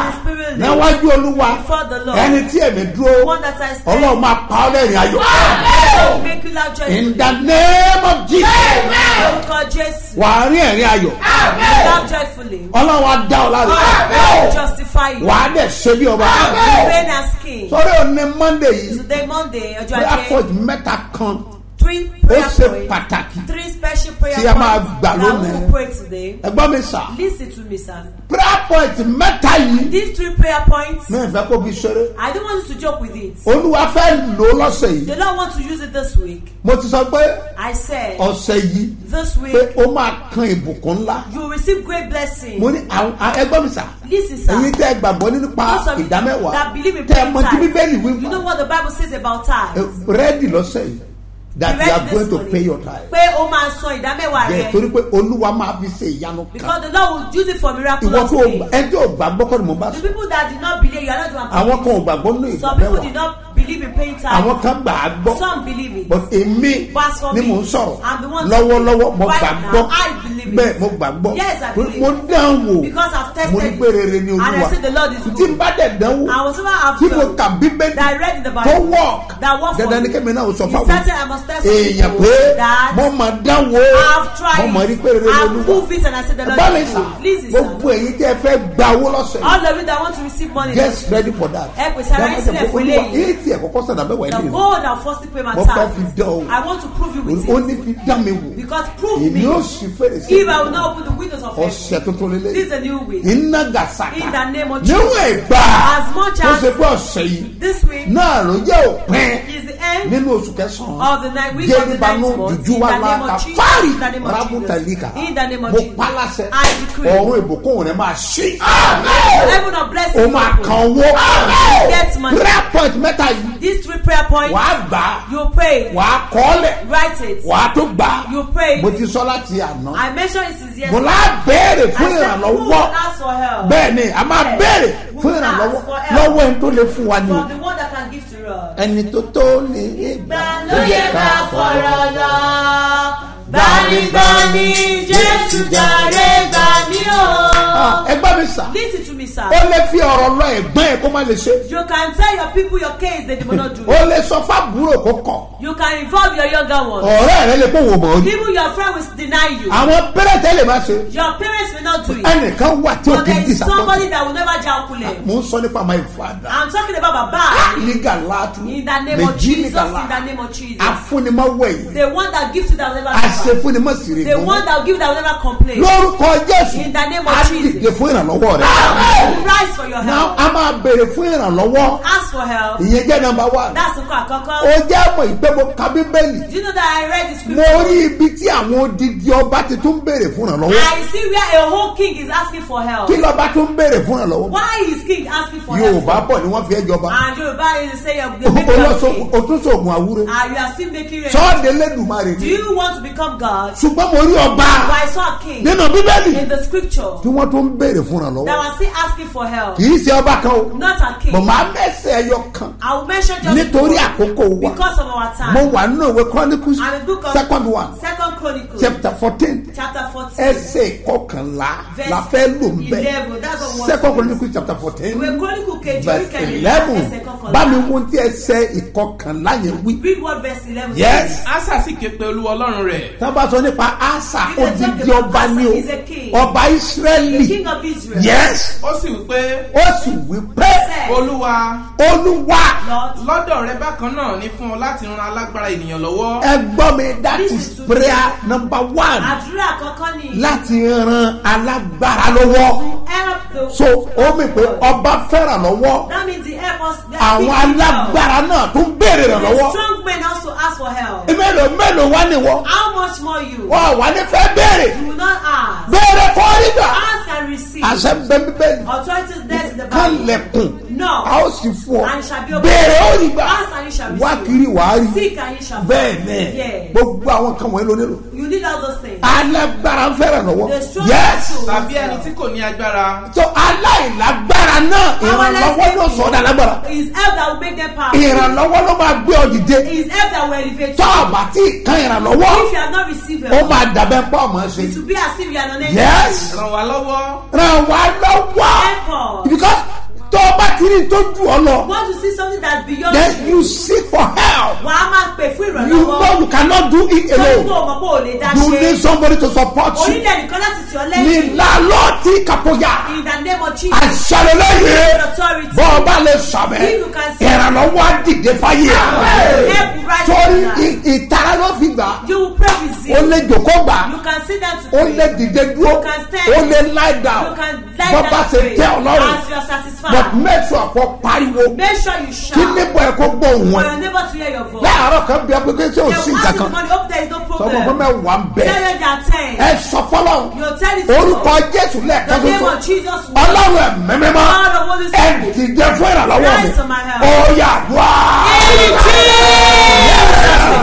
S2: níwájú olúwa ẹni tí ẹ̀mí dúró ọlọ́run máa pa ọ́ lẹ́rìn ayọ̀. In the name of jesus. Wà á rí ẹ̀rín ayọ̀. Ọlọ́run á dá ọ
S4: you.
S2: wà á dẹ̀ ṣe bí ọba. Sórí òní monday yìí. Prayer point mẹ́ta kan
S4: Three
S2: ó
S4: prayer
S2: ṣe
S4: points.
S2: pàtàkì
S4: Three special prayer
S2: tí a máa
S4: points
S2: gbà
S4: that we
S2: lónìí.
S4: will pray today.
S2: ẹgbọ́n mi sà
S4: Listen to me, sir.
S2: prayer point mẹ́ta yìí
S4: These three prayer points,
S2: mi fẹ́ kó fi ṣeré
S4: I don't want you to joke with it.
S2: olúwa fẹ́ lò ó lọ́sẹ̀ yìí
S4: The Lord wants to use it this week.
S2: mo ti sọ pé
S4: I said,
S2: ọ̀sẹ̀ yìí
S4: this
S2: pé
S4: week,
S2: ó máa kan ìbùkún ńlá
S4: you will receive great blessing.
S2: mo ní àwọn à- ẹgbọ́n mi sà
S4: Listen, sir.
S2: èyí tẹ́ ẹ gbàgbọ́ nínú pa ìdámẹ́wàá
S4: that believe in
S2: ẹ
S4: praying
S2: mọ tí bíbélì wí
S4: you know what the Bible says about tithe.
S2: rẹ́dì lọ́sẹ̀ yìí that you are going to pay your tithe.
S4: Pé o máa san ìdámẹ́wàá rẹ.
S2: torí pé olúwa máa fi ṣe ìyanu kan.
S4: Because the Lord will use it for
S2: ìwọ
S4: miraculous
S2: tó o
S4: things.
S2: gbà ẹni o gbàgbọ́ kọ́ ni mo bá
S4: The
S2: sọ.
S4: people that did not believe, you are not the one
S2: àwọn kan ò gbàgbọ́ nínú
S4: Some people did
S2: ìdámẹ́wàá
S4: not believe in paying tithe.
S2: àwọn kan gbà á gbọ́
S4: Some believe it.
S2: but èmi ni mò ń sọ̀rọ̀. Lọ́wọ́lọ́wọ́ mo
S4: believe it.
S2: bẹ́ẹ̀ mo Torí
S4: believe
S2: mo dán wò.
S4: Because I've tested
S2: mo ní pé rere ni olúwa.
S4: said the Lord is
S2: tí n
S4: good.
S2: bá dẹ̀ dán wò tí mo kà bíbélì tó
S4: for
S2: dandan ni kẹ́mi náà sọ fáwọn èèyàn pé mo mọ̀ dán wò. Mo mọ̀ rí pé rere ni olúwa.
S4: proved it and I said the Lord
S2: bá mi
S4: is
S2: sà gbogbo èyí tí ẹ fẹ́ gba owó lọ́sẹ̀ yìí get ready for that.
S4: Ẹ pèsè ara yín sílẹ̀ fún
S2: olúwa
S4: eléyìí.
S2: Tí ẹ̀ kọ́kọ́ sọ̀dà mẹ́wàá
S4: the
S2: ẹ̀mí rẹ̀
S4: gold and firstly pay my
S2: mo fẹ́ fi dán o.
S4: I want to prove you with
S2: ó
S4: it.
S2: ní fi dán mi wò.
S4: Because prove
S2: èmi
S4: me.
S2: yóò sì fèrèsé
S4: if I will not open the windows of
S2: ọ̀sẹ̀
S4: heaven.
S2: tuntun lélẹ̀.
S4: This is a new week.
S2: iná gàsàkà.
S4: In the name of
S2: níwọ̀n
S4: Jesus.
S2: ìgbà.
S4: As much
S2: tó
S4: as
S2: ṣe pé ọ̀sẹ̀ yìí.
S4: this week
S2: náà ló jẹ́ òpin.
S4: is the end
S2: nínú oṣù kẹsàn-án
S4: of the night week of the ninth month.
S2: jùjú
S4: In
S2: wa
S4: the name
S2: láta
S4: of Jesus.
S2: fáàrí
S4: In the name of Jesus.
S2: Mo pálásẹ
S4: I decree.
S2: ọ̀run ìbùkún rẹ̀ máa ṣí
S4: Heaven of blessing.
S2: o máa kan owó
S4: Get money.
S2: prayer point mẹ́ta yìí
S4: These three prayer points.
S2: wàá gbà
S4: You pray.
S2: wàá kọ́lẹ̀
S4: Write it.
S2: wàá tó gbà
S4: You pray.
S2: mo ti sọ láti àná
S4: I mentioned it since
S2: mo
S4: yesterday.
S2: lá béèrè fún ìrànlọ́wọ́ bẹ́ẹ̀ ni a máa béèrè fún ìrànlọ́wọ́ lọ́wọ́ ẹni tó lè fún wa ni
S4: From the one that can give to us.
S2: ẹni tó tó ní ìgbà
S4: ló yẹ ká fọ̀rọ̀ lọ. Gbanigbani Jésù jàre gbà mí o.
S2: ẹ gbá mi sà
S4: to me sir.
S2: ó lè fi ọ̀rọ̀ lọ ẹ̀gbọ́n ẹ̀ kó má lè ṣe
S4: You can tell your people your case they will not do.
S2: ó lè sọ fábúrò kó kọ̀
S4: You can involve your younger ones.
S2: ọ̀rẹ́ rẹ lè pé wò mọ̀
S4: Even your friend will deny you.
S2: àwọn pẹ́rẹ́tẹ́ lè má ṣe
S4: Your parents will not do it.
S2: ẹnìkan wà tí
S4: But
S2: kì í
S4: there is
S2: disappoint
S4: somebody that will never jalkule.
S2: mo ń sọ nípa my father
S4: I'm talking about Baba.
S2: nígà látú
S4: In the name of Jesus, in the name of Jesus.
S2: afúnimọ̀wẹ̀ yìí
S4: The one that gives you that will never suffer.
S2: àṣefúnimọ̀sìrì
S4: The one that will give you that will never complain.
S2: lórúkọ jésù
S4: In the name of Jesus.
S2: dìde fún ìrànlọ́wọ́ rẹ
S4: Rise for your
S2: now
S4: help.
S2: a máa béèrè fún ìrànlọ́wọ́
S4: Ask for help.
S2: ìyẹn jẹ́ number one
S4: That's nǹkan àkọ́kọ́.
S2: jẹ́ àmọ̀ ìpè mo ka bíbélì
S4: Do you know that I read the
S2: mo
S4: scripture?
S2: rí ibi tí àwọn odidi ọba ti tún béèrè fún ìrànlọ́wọ́
S4: I see where a whole king is asking for help.
S2: kí lọ́ba tún béèrè fún ìrànlọ́wọ́
S4: Why is king asking for help?
S2: yorùbá bọ̀ ni wọ́n fi ẹ́ jọba
S4: And Yoruba is say the making of king.
S2: òtúnṣògùn àwúre
S4: And you are still making rain.
S2: sọ́ọ̀dẹ̀ lẹ́dùnmarè
S4: Do you want to become God?
S2: ṣùgbọ́n mo rí ọba
S4: But I saw a king
S2: nínú bíbélì
S4: in the scripture
S2: tí wọ́n tún béèrè fún
S4: that
S2: ìrànlọ́wọ́
S4: was still asking for help.
S2: kì í ṣe ọba kan o
S4: Not a king.
S2: bọ̀ máa mẹ́sẹ̀ ẹyọ kan
S4: I will mention just
S2: nítorí
S4: one
S2: àkókò wa
S4: because of our
S2: mo
S4: time.
S2: wà nínú ìwé chronicles
S4: And the book of
S2: second one
S4: Second Chronicles
S2: chapter fourteen
S4: chapter 14.
S2: ẹsẹ̀ ìkọkànlá
S4: Verse
S2: la fẹ́ lò ń bẹ̀
S4: 11. That's what want
S2: second chronicles chapter fourteen
S4: Ìwé Chronicle kejì orí
S2: verse eleven
S4: ẹsẹ̀ kọkànlá.
S2: bá mi wo tí ẹsẹ̀ ìkọkànlá yẹn wí.
S4: Read what verse 11
S2: Yes.
S5: asa sì ké pe olúwa ọlọ́run rẹ̀
S2: tá a bá sọ nípa asa odidi ọba ni o ọba
S4: The
S2: israẹli
S4: king of Israel.
S2: yes
S5: ó sì wí pé
S2: ó sì wí pé
S5: olúwa
S2: olúwa
S4: Lord,
S5: lọ́dọ̀ rẹ bákan náà ni fún ọ láti ran alágbára ènìyàn lọ́wọ́.
S2: ẹ gbọ́ mi that is prayer number one.
S4: àdúrà àkọ́kọ́ ni
S2: láti ran alágbára lọ́wọ́.
S4: The
S2: so ó mi pé ọba fẹ́ràn lọ́wọ́.
S4: That means the help us
S2: àwọn alágbára náà ń béèrè rẹ̀
S4: The
S2: lọ́wọ́
S4: strong men also ask for help.
S2: mélòó mélòó wá ní wọ́
S4: How much more you?
S2: wọ́n wà ní fẹ́ béèrè
S4: You will not ask.
S2: béèrè kọ́ rí gbà
S4: Ask and receive.
S2: àṣẹ bẹ́ẹ̀ bẹ́ẹ̀
S4: Authority is there in the
S2: kan
S4: Bible.
S2: lẹ̀kùn
S4: No.
S2: a ó sì fún ọ
S4: And shall be opened.
S2: béèrè ó rí gbà
S4: Ask and you shall
S2: wá
S4: receive.
S2: kiri wàá rí
S4: Seek and you shall find.
S2: bẹ́ẹ̀
S4: Yes.
S2: gbogbo àwọn kan wọ̀nyí ló nílò
S4: You need all those things.
S2: alágbára ń fẹ́ràn lọ́wọ́
S4: The strong
S2: yes
S5: tàbí ẹni tí kò ní agbára
S2: so aláìlágbára náà ìrànlọ́wọ́ ló sọ ọ́ dálágbára
S4: His help that will make them powerful.
S2: ìrànlọ́wọ́ ló máa gbé ọ dìde
S4: His help that will elevate
S2: tó
S4: you.
S2: tí ì kan ìrànlọ́wọ́
S4: If you have not received
S2: ó
S4: help,
S2: máa dàbẹ́ pọ̀ mọ́ ṣe
S4: it will be as if you are not able.
S2: yes
S5: ràn wá lọ́wọ́
S2: ràn wá lọ́wọ́
S4: Help us.
S2: because tó o bá ti rí tó jù ọ lọ
S4: Want to see something that's beyond
S2: then
S4: you.
S2: you seek for help
S4: Wà á máa pè fún
S2: you
S4: ìrànlọ́wọ́.
S2: know you cannot do it alone
S4: tó mọ̀ pé ò lè dá
S2: you need
S4: ṣe.
S2: somebody to support you
S4: Onílẹ̀ nìkan láti tì ọ́
S2: ní
S4: lẹ́yìn.
S2: lálọ́ọ̀tì kàpọ̀yà
S4: In the name of Jesus.
S2: àṣàlẹ̀ lẹ́yìn bọ́ ọ bá lè sàmẹ́
S4: you
S2: ìrànlọ́wọ́ á dìde fáyé torí ìtara ló fi gbà
S4: You will pray with
S2: ó
S4: zeal.
S2: lè jòkó gbà
S4: You can sit down to
S2: ó
S4: pray.
S2: lè dìde dúró
S4: You can stand.
S2: ó lè lie down
S4: You can lie
S2: bọ́
S4: down
S2: bá
S4: to
S2: ṣe tẹ́ ọ lọ́rùn
S4: As you are satisfied.
S2: but make sure kó pariwo. Kí níbo ẹ̀ kó gbọ́ òun ẹ̀ láàárọ̀ kan bí tí ò
S4: They
S2: sí
S4: will
S2: nǹkan
S4: ask you
S2: kan
S4: money. Hope there is no
S2: sọmọ fún mẹ́wàá ń bẹ̀. Ẹ sọ fọlọ́ orúkọ jésù lẹ́ẹ̀kan ṣoṣo. ọlọ́run ẹ̀ mẹ́mẹ́mọ́. Ẹ dìde fún ìrànlọ́wọ́ mi. Ó yà wá. jésù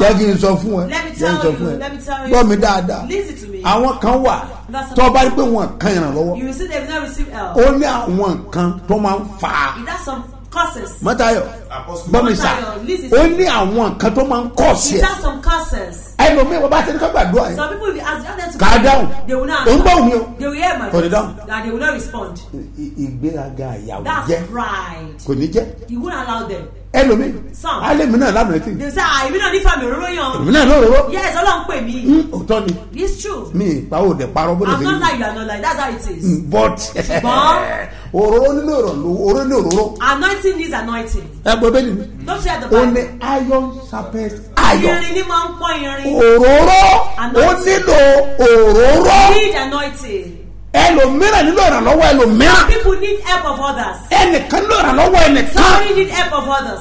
S2: jẹ́ kí n sọ fún ẹ
S4: Let me
S2: jẹ́ kí n
S4: tell
S2: sọ
S4: you.
S2: fún ẹ
S4: Let me tell you.
S2: gbọ́ mi dáadáa
S4: Listen to me.
S2: àwọn kan wà
S4: That's
S2: tó bá rí pé wọn kan ìrànlọ́wọ́
S4: You will see they have not received help.
S2: ó ní àwọn nǹkan tó máa ń fà á
S4: It has some causes.
S2: mọ́tayọ̀ gbọ́ mi sà
S4: Mọ́tayọ̀, listen.
S2: ó ní àwọn nǹkan tó máa ń kọ̀ sí
S4: It
S2: ẹ
S4: has some causes.
S2: ẹlòmíì bàbá àti ẹnìkan gbàdúrà yẹn
S4: Some people, if you ask them to
S2: Kà á dáhùn.
S4: they will not answer.
S2: gbọ́ mi o.
S4: They will hear my
S2: Kò ní
S4: voice.
S2: dáhùn.
S4: They will not respond.
S2: I- ìgbéraga ìyàwó
S4: That's
S2: jẹ́
S4: pride.
S2: kò ní jẹ́
S4: You won't allow them.
S2: Ẹlòmíì alẹ́ mi náà lánàá
S4: will say, ah, èmi náà ní fàmì òróró yan.
S2: èmi náà lóró
S4: Yes, Ọlọ́run pè mí.
S2: òótọ́ ni
S4: It's true.
S2: mi ìpawó dẹ̀ parọ́ bó lè
S4: I'm
S2: ṣe
S4: not like you are not like that's how it is.
S2: but
S4: Ṣùgbọ́n-
S2: òróró nílò ìrànlọ́wọ́ òróró ní òróró
S4: Anointing needs anointing.
S2: ẹgbẹ́ bẹ́ẹ̀ ni
S4: Don't at the
S2: ó ní
S4: Bible.
S2: iron serpent iron
S4: Irin ni máa ń pọ́n irin.
S2: òróró
S4: Anointing.
S2: nílò òróró
S4: Need anointing.
S2: Ẹlòmíràn nílò ìrànlọ́wọ́ ẹlòmíràn
S4: People need help of others.
S2: ẹnìkan nílò ìrànlọ́wọ́ ẹnìkan.
S4: Somebody need help of others.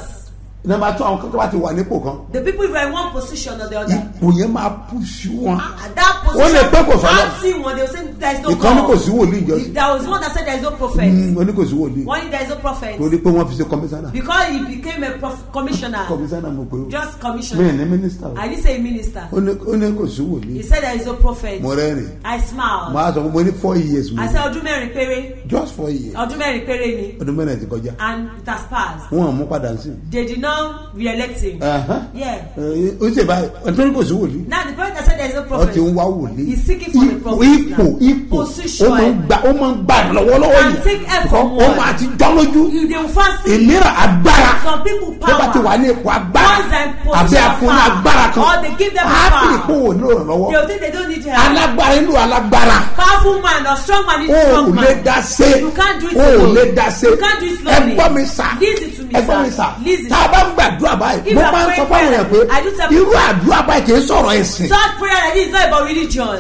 S2: Nọmba tó àwọn kankan bá ti wà nípò kan
S4: The people are in one position or the other.
S2: ipò yẹn máa pùsù wọn.
S4: At that
S2: Ó lè
S4: position,
S2: pẹ́ kò
S4: they will say there is no
S2: ìkan ní kò
S4: God.
S2: sí wòlíì ìjọsìn
S4: There was one that said there is no prophet.
S2: ó ní kò sí wòlíì
S4: One there is no prophet.
S2: torí pé wọ́n fi ṣe kọmísánná
S4: Because he became a prof- commissioner.
S2: kọmísánná mo pé o
S4: Just
S2: mi
S4: commissioner.
S2: ní mínísítà o
S4: I didn't say minister.
S2: ó ní ó ní kò sí
S4: He
S2: wòlíì
S4: said there is no prophet.
S2: mo rẹ́rìn
S4: I smiled.
S2: mo á sọ fún mo ní four years
S4: I said ọdún mẹ́rin péré.
S2: just four years
S4: Ọdún mẹ́rin péré ni.
S2: ọdún mẹ́rin ti kọjá
S4: And it has passed.
S2: wọn ò mú padà sí
S4: They did not re-elect him.
S2: Ẹ, ó sì báyìí nítorí kò sí wòlíì
S4: Now the prophet said there is no prophet.
S2: ti ń wá wòlíì
S4: He's seeking for the
S2: ipò
S4: prophet
S2: ipò
S4: now.
S2: ipò ó
S4: Position.
S2: máa ń gbà ó máa ń gbà lọ́wọ́ lọ́wọ́
S4: And take help from
S2: ó
S4: one.
S2: máa ti jọ́ lójú
S4: You first see
S2: ìmíràn agbára
S4: some people
S2: tó bá ti wà
S4: power.
S2: ní ipò agbára
S4: Once they're in
S2: àbí
S4: position of
S2: àfún
S4: power,
S2: agbára kan
S4: or they give them power.
S2: fi ìpò wò ní òrànlọ́wọ́
S4: They think they don't need help.
S2: alágbára inú alágbára
S4: Powerful man or strong man is
S2: o
S4: strong
S2: ò
S4: man.
S2: lè dá sé
S4: You can't do it
S2: o ò
S4: alone.
S2: lè dá sé
S4: You can't do it slowly.
S2: ẹ gbọ́ mi sà
S4: Listen to me,
S2: ẹ gbọ́
S4: sir.
S2: mi sà
S4: Listen.
S2: tá a bá ń gbàdúrà báyìí mo máa ń sọ fáwọn yẹn pé
S4: prayer, I do tell
S2: irú àdúrà báyìí kì í sọ̀rọ̀ ẹ̀sìn.
S4: Such prayer like this is not about religion.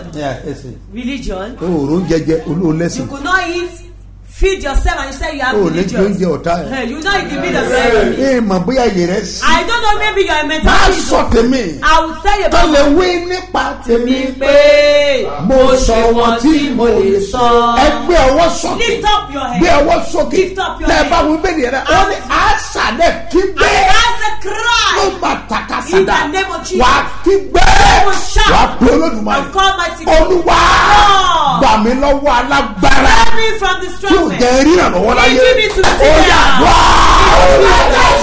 S2: ẹ̀sìn
S4: Religion.
S2: o ò rò ń jẹjẹ
S4: You could not eat, feed yourself and you say you have
S2: o ò lè gbé oúnjẹ
S4: religion.
S2: ọ̀tá
S4: you know you be the enemy.
S2: ẹ mọ̀ bóyá iye rẹ̀ sí.
S4: I don't know maybe you are a mental
S2: máa
S4: Jesus.
S2: sọ tèmi
S4: I will tell you about my-
S2: wí nípa tèmi
S4: mi pé
S2: mo sọ wọn tí mo lè sọ. ẹ gbé ọwọ́ sókè
S4: Lift up your head.
S2: gbé ọwọ́ sókè
S4: Lift up your
S2: tẹ
S4: head.
S2: bá wí bẹ́ẹ̀ yẹn rẹ wọ́n ní àṣàlẹ̀ kí
S4: And
S2: gbé
S4: that's a
S2: ló
S4: cry.
S2: máa tàkà
S4: In
S2: sàdá
S4: the name of Jesus.
S2: wà á kí gbé
S4: will shout.
S2: wà á pè olódùmarè
S4: And call mighty God.
S2: olúwa gbà mí lọ́wọ́ alágbára
S4: Save me from the
S2: tí ò jẹ́ ríran lọ́wọ́ láyé ó yà wá!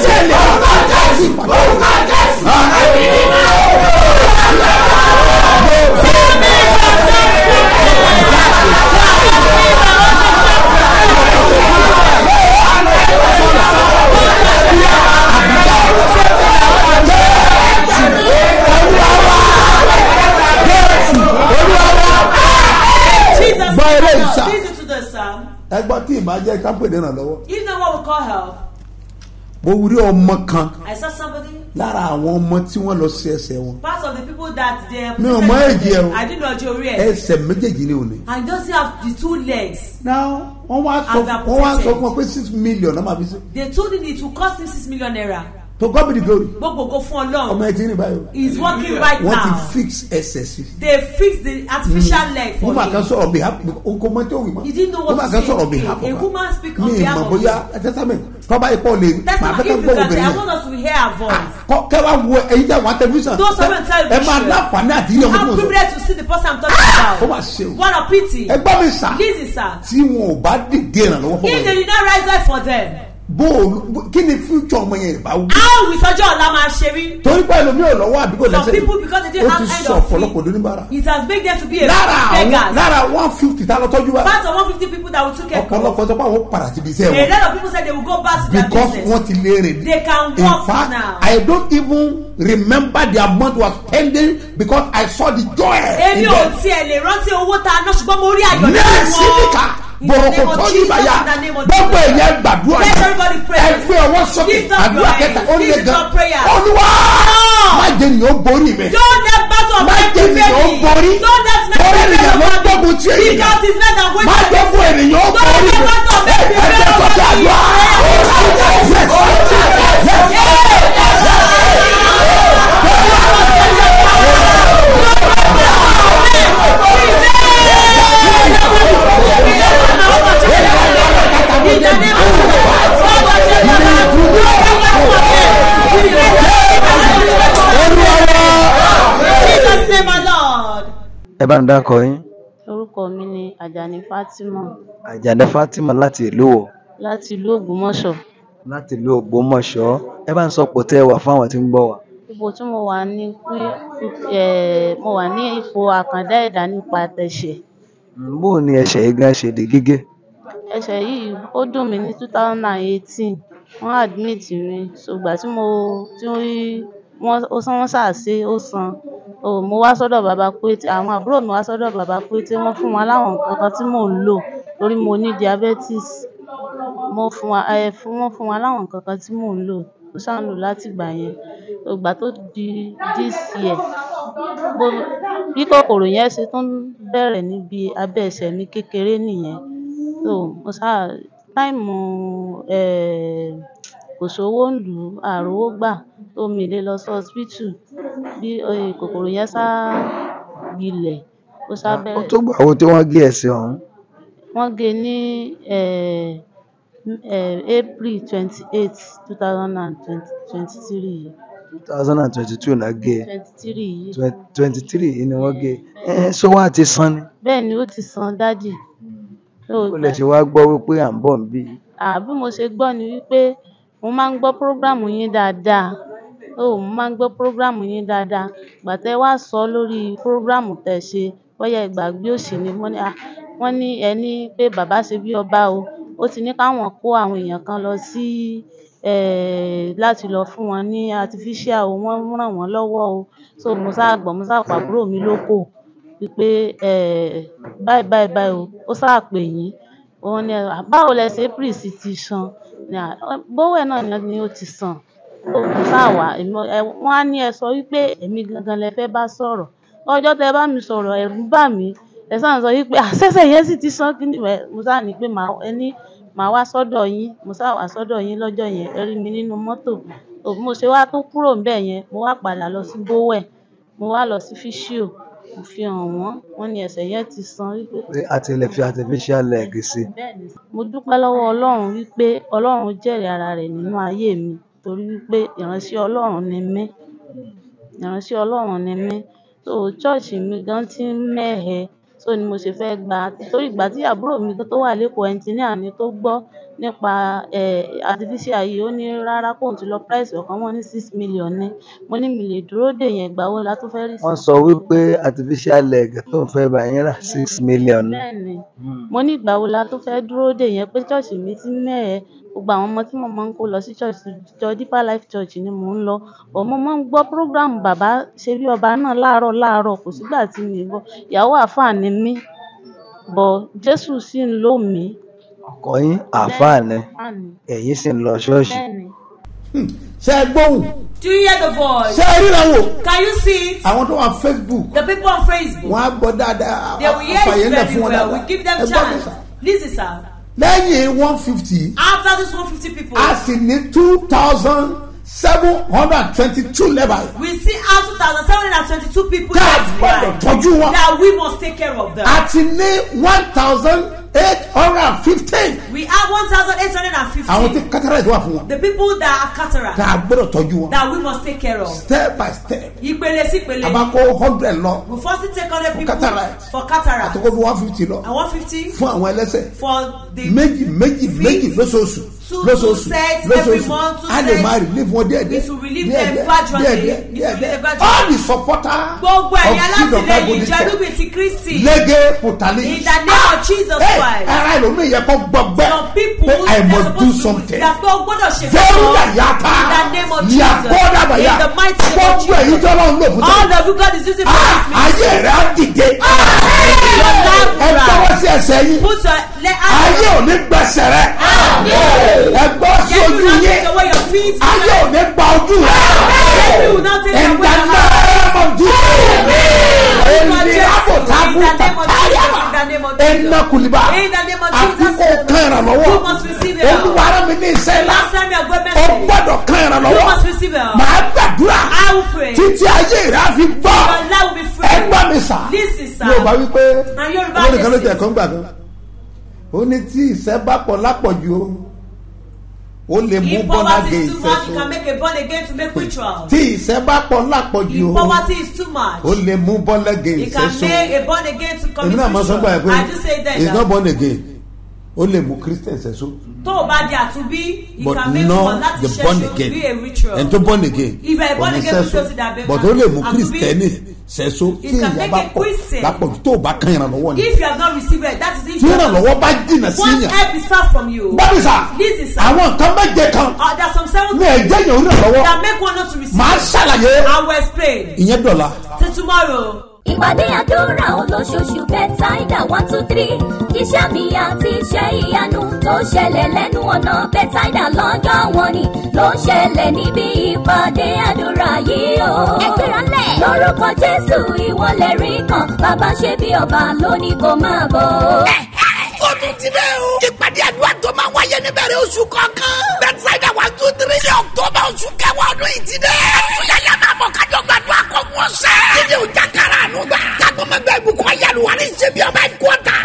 S2: Ṣẹlẹ̀ ọ̀gá jẹ́sì ọ̀gá jẹ́sì. Ẹgbọ́n tí ìbá jẹ́ kápẹ́ ìdènà lọ́wọ́
S4: If not what we call help,
S2: mo rí ọmọ kan
S4: I saw somebody,
S2: lára àwọn ọmọ tí wọ́n lọ sí ẹsẹ̀ wọn
S4: part of the people that they
S2: Mi ò mọ èjì ẹ o.
S4: Didn't know Jori ẹ.
S2: ẹsẹ̀ méjèèjì ni òní.
S4: And doesn't have the two legs.
S2: now wọ́n wá sọ wọ́n wá sọ fún ọ pé six million náà máa fi sí.
S4: They told him it will cost him six million naira.
S2: To God be the glory
S4: Gbogbogbò fún
S2: ọmọ
S4: Ọlọ́run.
S2: ẹ ti rìn báyìí o.
S4: He's working right
S2: wọ́n ti
S4: now.
S2: fix sí.
S4: They fixed the artificial leg for him.
S2: sọ̀rọ̀ behalf oko mọ tí ó wì mọ́.
S4: He didn't know what to say.
S2: sọ̀rọ̀
S4: A woman speak on
S2: mi
S4: behalf of
S2: bóyá testament tọ́ba ipò lè ká
S4: if you can say, I want us to hear her voice.
S2: Kọ́- kẹ́ wá wo ẹyin tẹ́ wọ́n tẹlifíṣàn.
S4: Those of you on television.
S2: ẹ máa láǹfààní àti yíyan ọmọ
S4: have
S2: tó sọ.
S4: privilege to see the person I'm talking
S2: ó
S4: about.
S2: mà ṣe o.
S4: What a pity.
S2: ẹ gbọ́ mi sà.
S4: Listen, sir.
S2: tí wọn ò bá dìde ìrànlọ́wọ́ fún
S4: If
S2: wọn.
S4: they did not rise up for them,
S2: bó o kí ni future ọmọ yẹn bá wú.
S4: how will Sọjọ́ Ọ̀la máa ṣe rí?
S2: torí pé ẹlòmíì ò lọ́wọ́
S4: Some
S2: lẹ́sẹ̀
S4: because have
S2: ti sọ
S4: of
S2: ọ̀pọ̀lọpọ̀
S4: feet.
S2: oníbàárà.
S4: It has made them to be a
S2: àwọn
S4: beggars.
S2: lára one fifty tá a lọ tọ́jú wa.
S4: Part of one fifty people that we took care of.
S2: ọ̀pọ̀lọpọ̀ sọ pé àwọn padà síbi iṣẹ́
S4: A
S2: wọn.
S4: lot of people said they will go back to their
S2: because
S4: business.
S2: wọ́n ti léèrè ni.
S4: They can
S2: in
S4: walk
S2: fact
S4: now.
S2: I don't even remember the amount was pending because I saw the joy.
S4: Èmi
S2: in
S4: ò tiẹ̀ lè rántí owó tá a ná ṣùgbọ́n mo rí nínú
S2: nẹ́ẹ̀sì nìkan
S4: In the
S2: bọ̀rọ̀kọ̀
S4: name of
S2: tó ní
S4: Jesus,
S2: ìbáyà
S4: in the name of
S2: gbogbo èèyàn gbàdúrà. Ẹgbẹ́ ọwọ́ sókè. Àdúrà kẹta. ó lé gan. olúwa! Má jẹ́ nìyẹn ó borí mi. Má jẹ́ nìyẹn ó borí. Borí ènìyàn ló gbógun tí ènìyàn. Má jẹ́ fún ènìyàn ó borí mi. ẹgbẹ́ sókè àdúrà.
S4: Jesus
S10: ẹ bá ń dákọ yín.
S12: Orúkọ mi ni ajani fatima
S10: àjàdá fatima láti ìlú wo?
S12: Láti ìlú ògbómọ̀ṣọ́.
S10: Láti ìlú ògbómọ̀ṣọ́. Ẹ bá ń sọ pò tẹ́ ẹ wà fáwọn tí ń gbọ́ wa.
S12: ipò tí mo wà ní pé mo wà ní ipò àkàndá ẹ̀dá nípa tẹ̀sẹ̀.
S10: Mm, bó o ní ẹsẹ̀ yìí gan ṣe di gígé?
S12: Ẹsẹ̀ yìí ó dùn mí ní two thousand and eighteen. Wọ́n admit mi. Ṣùgbọ́n tí mo tí wọ́n wọ́n ṣàṣe ó san. O mo wá sọ́dọ̀ bàbá pété àwọn àbúrò mi wá sọ́dọ̀ bàbá pété wọ́n fún wọn láwọn nǹkan kan tí mò ń lò torí mo ní diabetes. Mo fún wa ẹ fún wọn fún wa láwọn nǹkan kan tí mò ń lò mo ṣáà ń lò láti ìgbà yẹn. Ìgbà tó di this year bó bí kòkòrò yẹn ṣe tún bẹ̀rẹ̀ níbi abẹ́ ẹsẹ̀ mi kékeré nìyẹn. So mo ṣáà táìmù um kò sówó ńlùú a rówó gbà so mi lè lọ sí hospital bí um kòkòrò yẹn ṣáà gbilẹ̀ ó ṣáà
S10: ó
S12: bẹ̀rẹ̀.
S10: tó gbà wo tí wọ́n gé ẹsẹ̀ ọ̀hún.
S12: Wọ́n gé e ní um um april twenty eight two thousand and twenty three yìí
S10: two thousand and twenty two náà gé
S12: twenty three yìí.
S10: Twenty three yìí ni wọ́n gé ẹ ẹ sọ wá ti san ni?
S12: Bẹ́ẹ̀ ni ó ti san dádì. So
S10: ó lè ṣe wá gbọ́ wípé à ń bọ̀
S12: à bí mo ṣe gbọ́ ni wípé mo máa ń gbọ́ prógráàmù yín dáadáa ó mo máa ń gbọ́ prógráàmù yín dáadáa. Ìgbà tẹ́ wá sọ lórí prógráàmù tẹ́ ṣe bóyá ẹ gbàgbé òṣì ni wọ́n ní à wọ́n ní ẹ ní pé bàbá ṣe bí ọba o. Ó ti ní káwọn kó àwọn èèyàn kan lọ sí láti lọ fún wọn ní artificial o wọ́n ràn wọ́n lọ́wọ́ o. So mo ṣáà gbọ́ mo ṣáà pàbúrò mi lóko wípé báyìí báyìí báyìí o. Ó ṣáà pè yín. Wọ́n ní báwo lẹ ṣe sì ti san ní à bówó ẹ̀ náà ni ó ti san ẹ wọ́n á ní ẹ sọ wípé èmi gangan lẹ fẹ́ bá sọ̀rọ̀. Ọjọ́ tẹ bá mi sọ̀rọ̀ ẹ̀rù bà mí. Ẹ sáà sọ wípé àṣẹṣẹ yẹn sì ti san kí ni? Mo ṣáà ní pé màá ẹ ní màá wá sọ́dọ̀ yín. Mo ṣáà wá sọ́dọ̀ yín lọ́jọ́ yẹn. Ẹ rí mi nínú mọ́tò. Mo ṣe wá tó kúrò ńbẹ̀ yẹn. Mo wá padà lọ sí bówẹ̀ mo wá lọ sí fíṣíò mo fi hàn wọ́n. Wọ́n ní ẹsẹ̀ yẹn ti san wípé
S10: pé a ti lè fi artificial leg sí.
S12: Mo dúpẹ́ lọ́wọ́ ọlọ́run wípé ọlọ́run jẹ́rìí ara rẹ̀ nínú ayé mi torí wípé ìránṣẹ́ ọlọ́run ni mí. Ìránṣẹ́ ọlọ́run ni mí. So ṣọ́ọ̀ṣì mi gan ti ń mẹ́hẹ so ni mo ṣe fẹ́ gba. Torí ìgbà tí àbúrò mi tó wà lẹ́kọ̀ọ́ ẹnjìníà ni tó gbọ́ nípa um artificial yìí ó ní rárá kóun ti lọ price ọ̀kan wọ́n ní six million ni. Mo ní mi lè dúró dè yẹn ìgbà wo la tún fẹ́ rí
S10: wọ́n sọ wípé artificial leg tó ń fẹ́ bá yín rà six million ni.
S12: bẹ́ẹ̀ni. Mo ní ìgbà wo la tún fẹ́ dúró dè yẹn pé ṣọ́ọ̀ṣì mi ti mẹ́hẹ gbogbo àwọn ọmọ tí mo máa ń kó lọ sí church ìjọ deeper life church ni mò ń lọ. But mo máa ń gbọ́ program bàbá ṣe bí ọba náà láàárọ̀ láàárọ̀ kò sígbà tí mi gbọ́. Ìyàwó àáfàá ni mí. But jésù sì ń lò mí
S10: ọkọ yín àáfàá ni ẹ̀yin sì ń lọ ṣọ́ọ̀ṣì
S12: Bẹ́ẹ̀ni.
S2: ṣe é gbóhùn
S4: Do you hear the voice?
S2: ṣe é ríran wò
S4: Can you see it?
S2: àwọn tó wà facebook
S4: The people on Facebook.
S2: wọn á gbọ́ dáadáa
S4: They will hear it very well. We give them
S2: ẹ
S4: chance. Listen, sir.
S2: lẹ́yìn one fifty
S4: After these 150 people,
S2: a sì ní two thousand seven hundred and twenty-two lẹ́bàá
S4: we see out 2,722 people
S2: Tá a
S4: that
S2: gbọ́dọ̀ tọ́jú wọn.
S4: that we must take care of them.
S2: a ti ní one thousand eight hundred and fifteen.
S4: We have 1,850.
S2: àwọn tí cataract wà fún wọn.
S4: The people that are cataract
S2: tá a gbọ́dọ̀ tọ́jú wọn
S4: that we must take care of.
S2: step by step.
S4: Ìpele sí ìpele.
S2: a bá kó hundred lọ.
S4: We first take 100 people.
S2: cataract.
S4: for cataract
S2: àtọ́kọ́ bí one fifty lọ.
S4: And 150
S2: fún àwọn ẹlẹ́sẹ̀.
S4: for the
S2: méjì méjì méjì lóṣooṣù.
S4: two
S2: lóṣooṣù lóṣooṣù a lè máa relieve wọn díẹ̀ díẹ̀ díẹ̀ díẹ̀ díẹ̀ all the supporter
S4: gbogbo
S2: of
S4: alátìlẹyìn ìjẹ́dúgbìn ti kristi
S2: lẹ́gẹ̀ pòtálí
S4: in the name of jesus christ.
S2: ara ẹlòmíì yẹ kó gbọgbẹ́ pé i must do something.
S4: the mighty name of
S2: gbogbo
S4: jesus.
S2: tó lọ́n lò fún
S4: for this
S2: ayé rẹ̀ á dìde.
S4: Life
S2: ẹ tọwọ́ sí ẹsẹ̀
S4: leg
S2: ayé ò ní gbẹ̀sẹ̀ rẹ̀ ẹ gbọ́ sí ojú
S4: feet.
S2: ayé ò ní gba ojú rẹ̀. Ẹ̀ńdà náà
S4: the name of Jesus.
S2: ẹ̀ńdà kùlìbà àkókò kan ìrànlọ́wọ́.
S4: It.
S2: olúwará mi ní iṣẹ́ ńlá. Ó gbọ́dọ̀ kan ìrànlọ́wọ́.
S4: It.
S2: màá gbàdúrà. Títí ayé rẹ̀ á fi gbọ́.
S4: Your life will be free.
S2: ẹ gbọ́ mi sà. Yóò bá wí pé
S4: Na Yorùbá
S2: olórí kan ló tẹ̀ kán gbà kan. Ó ní tí ìṣẹ́ bá pọ̀ lápọ̀jù o ó lè mú
S4: born again to make rituals.
S2: tí ìṣẹ́ bá pọ̀ lápọ̀jù o ó lè mú
S4: born again to
S2: èmi náà máa sọ gbà
S4: rituals.
S2: pé
S4: I just say that.
S2: it's not born again ó lè mú christian ṣẹ́ so
S4: tó o bá di
S2: not
S4: one láti
S2: again
S4: be a ritual.
S2: ẹni tó born again kò
S4: born
S2: ní
S4: again,
S2: ṣẹ́
S4: you
S2: so
S4: don't see that baby.
S2: but ó lè mú christian ṣẹ́ so
S4: It
S2: tí
S4: can
S2: ìyá bá pọ̀ lápọ̀jù tó o bá kan ìrànlọ́wọ́ ni
S4: If you have not received it, that is if you have
S2: ìrànlọ́wọ́
S4: not
S2: bá jìnnà sí yàn
S4: help is far from you. Listen, sir.
S2: àwọn nǹkan méje kan
S4: Uh, there are some seven
S2: ní ẹ̀jẹ̀ yẹn ò rànlọ́wọ́
S4: that make one not to receive.
S2: màá ṣàlàyé
S4: I will explain.
S2: ìyẹn dọ̀la.
S4: Till tomorrow.
S6: Ìpàdé àdúrà olóṣooṣù bẹ́tàìdà one two three iṣẹ́ mi àti iṣẹ́ ìyanu tó ṣẹlẹ̀ lẹ́nu ọ̀nà bẹ́tàìdà lọ́jọ́ wọn ni ló ń ṣẹlẹ̀ níbi ìpàdé àdúrà yìí o. ẹgbẹ́ra lẹ̀. lórúkọ jésù ìwọlẹ̀ rí kan bàbá ṣe bí ọba lónìí kò máa bọ̀.
S7: Ó tún ti dẹ́ o. ìpàdé àdúrà tó máa wáyé níbẹ̀rẹ̀ oṣù kọ̀ọ̀kan. bẹ́tísáìdà one two three. ní ọ̀tọ́bà oṣù kẹwàá ọdún yìí ti dẹ́. àtúnyẹ̀yẹ máa mọ̀ kájọ gbàdúrà kọ̀ọ̀kan ọ̀sẹ̀. dídé o jákàrà àánú gbà. jákòmọ́gbẹ́ ìbùkún ayélujára ní ṣebí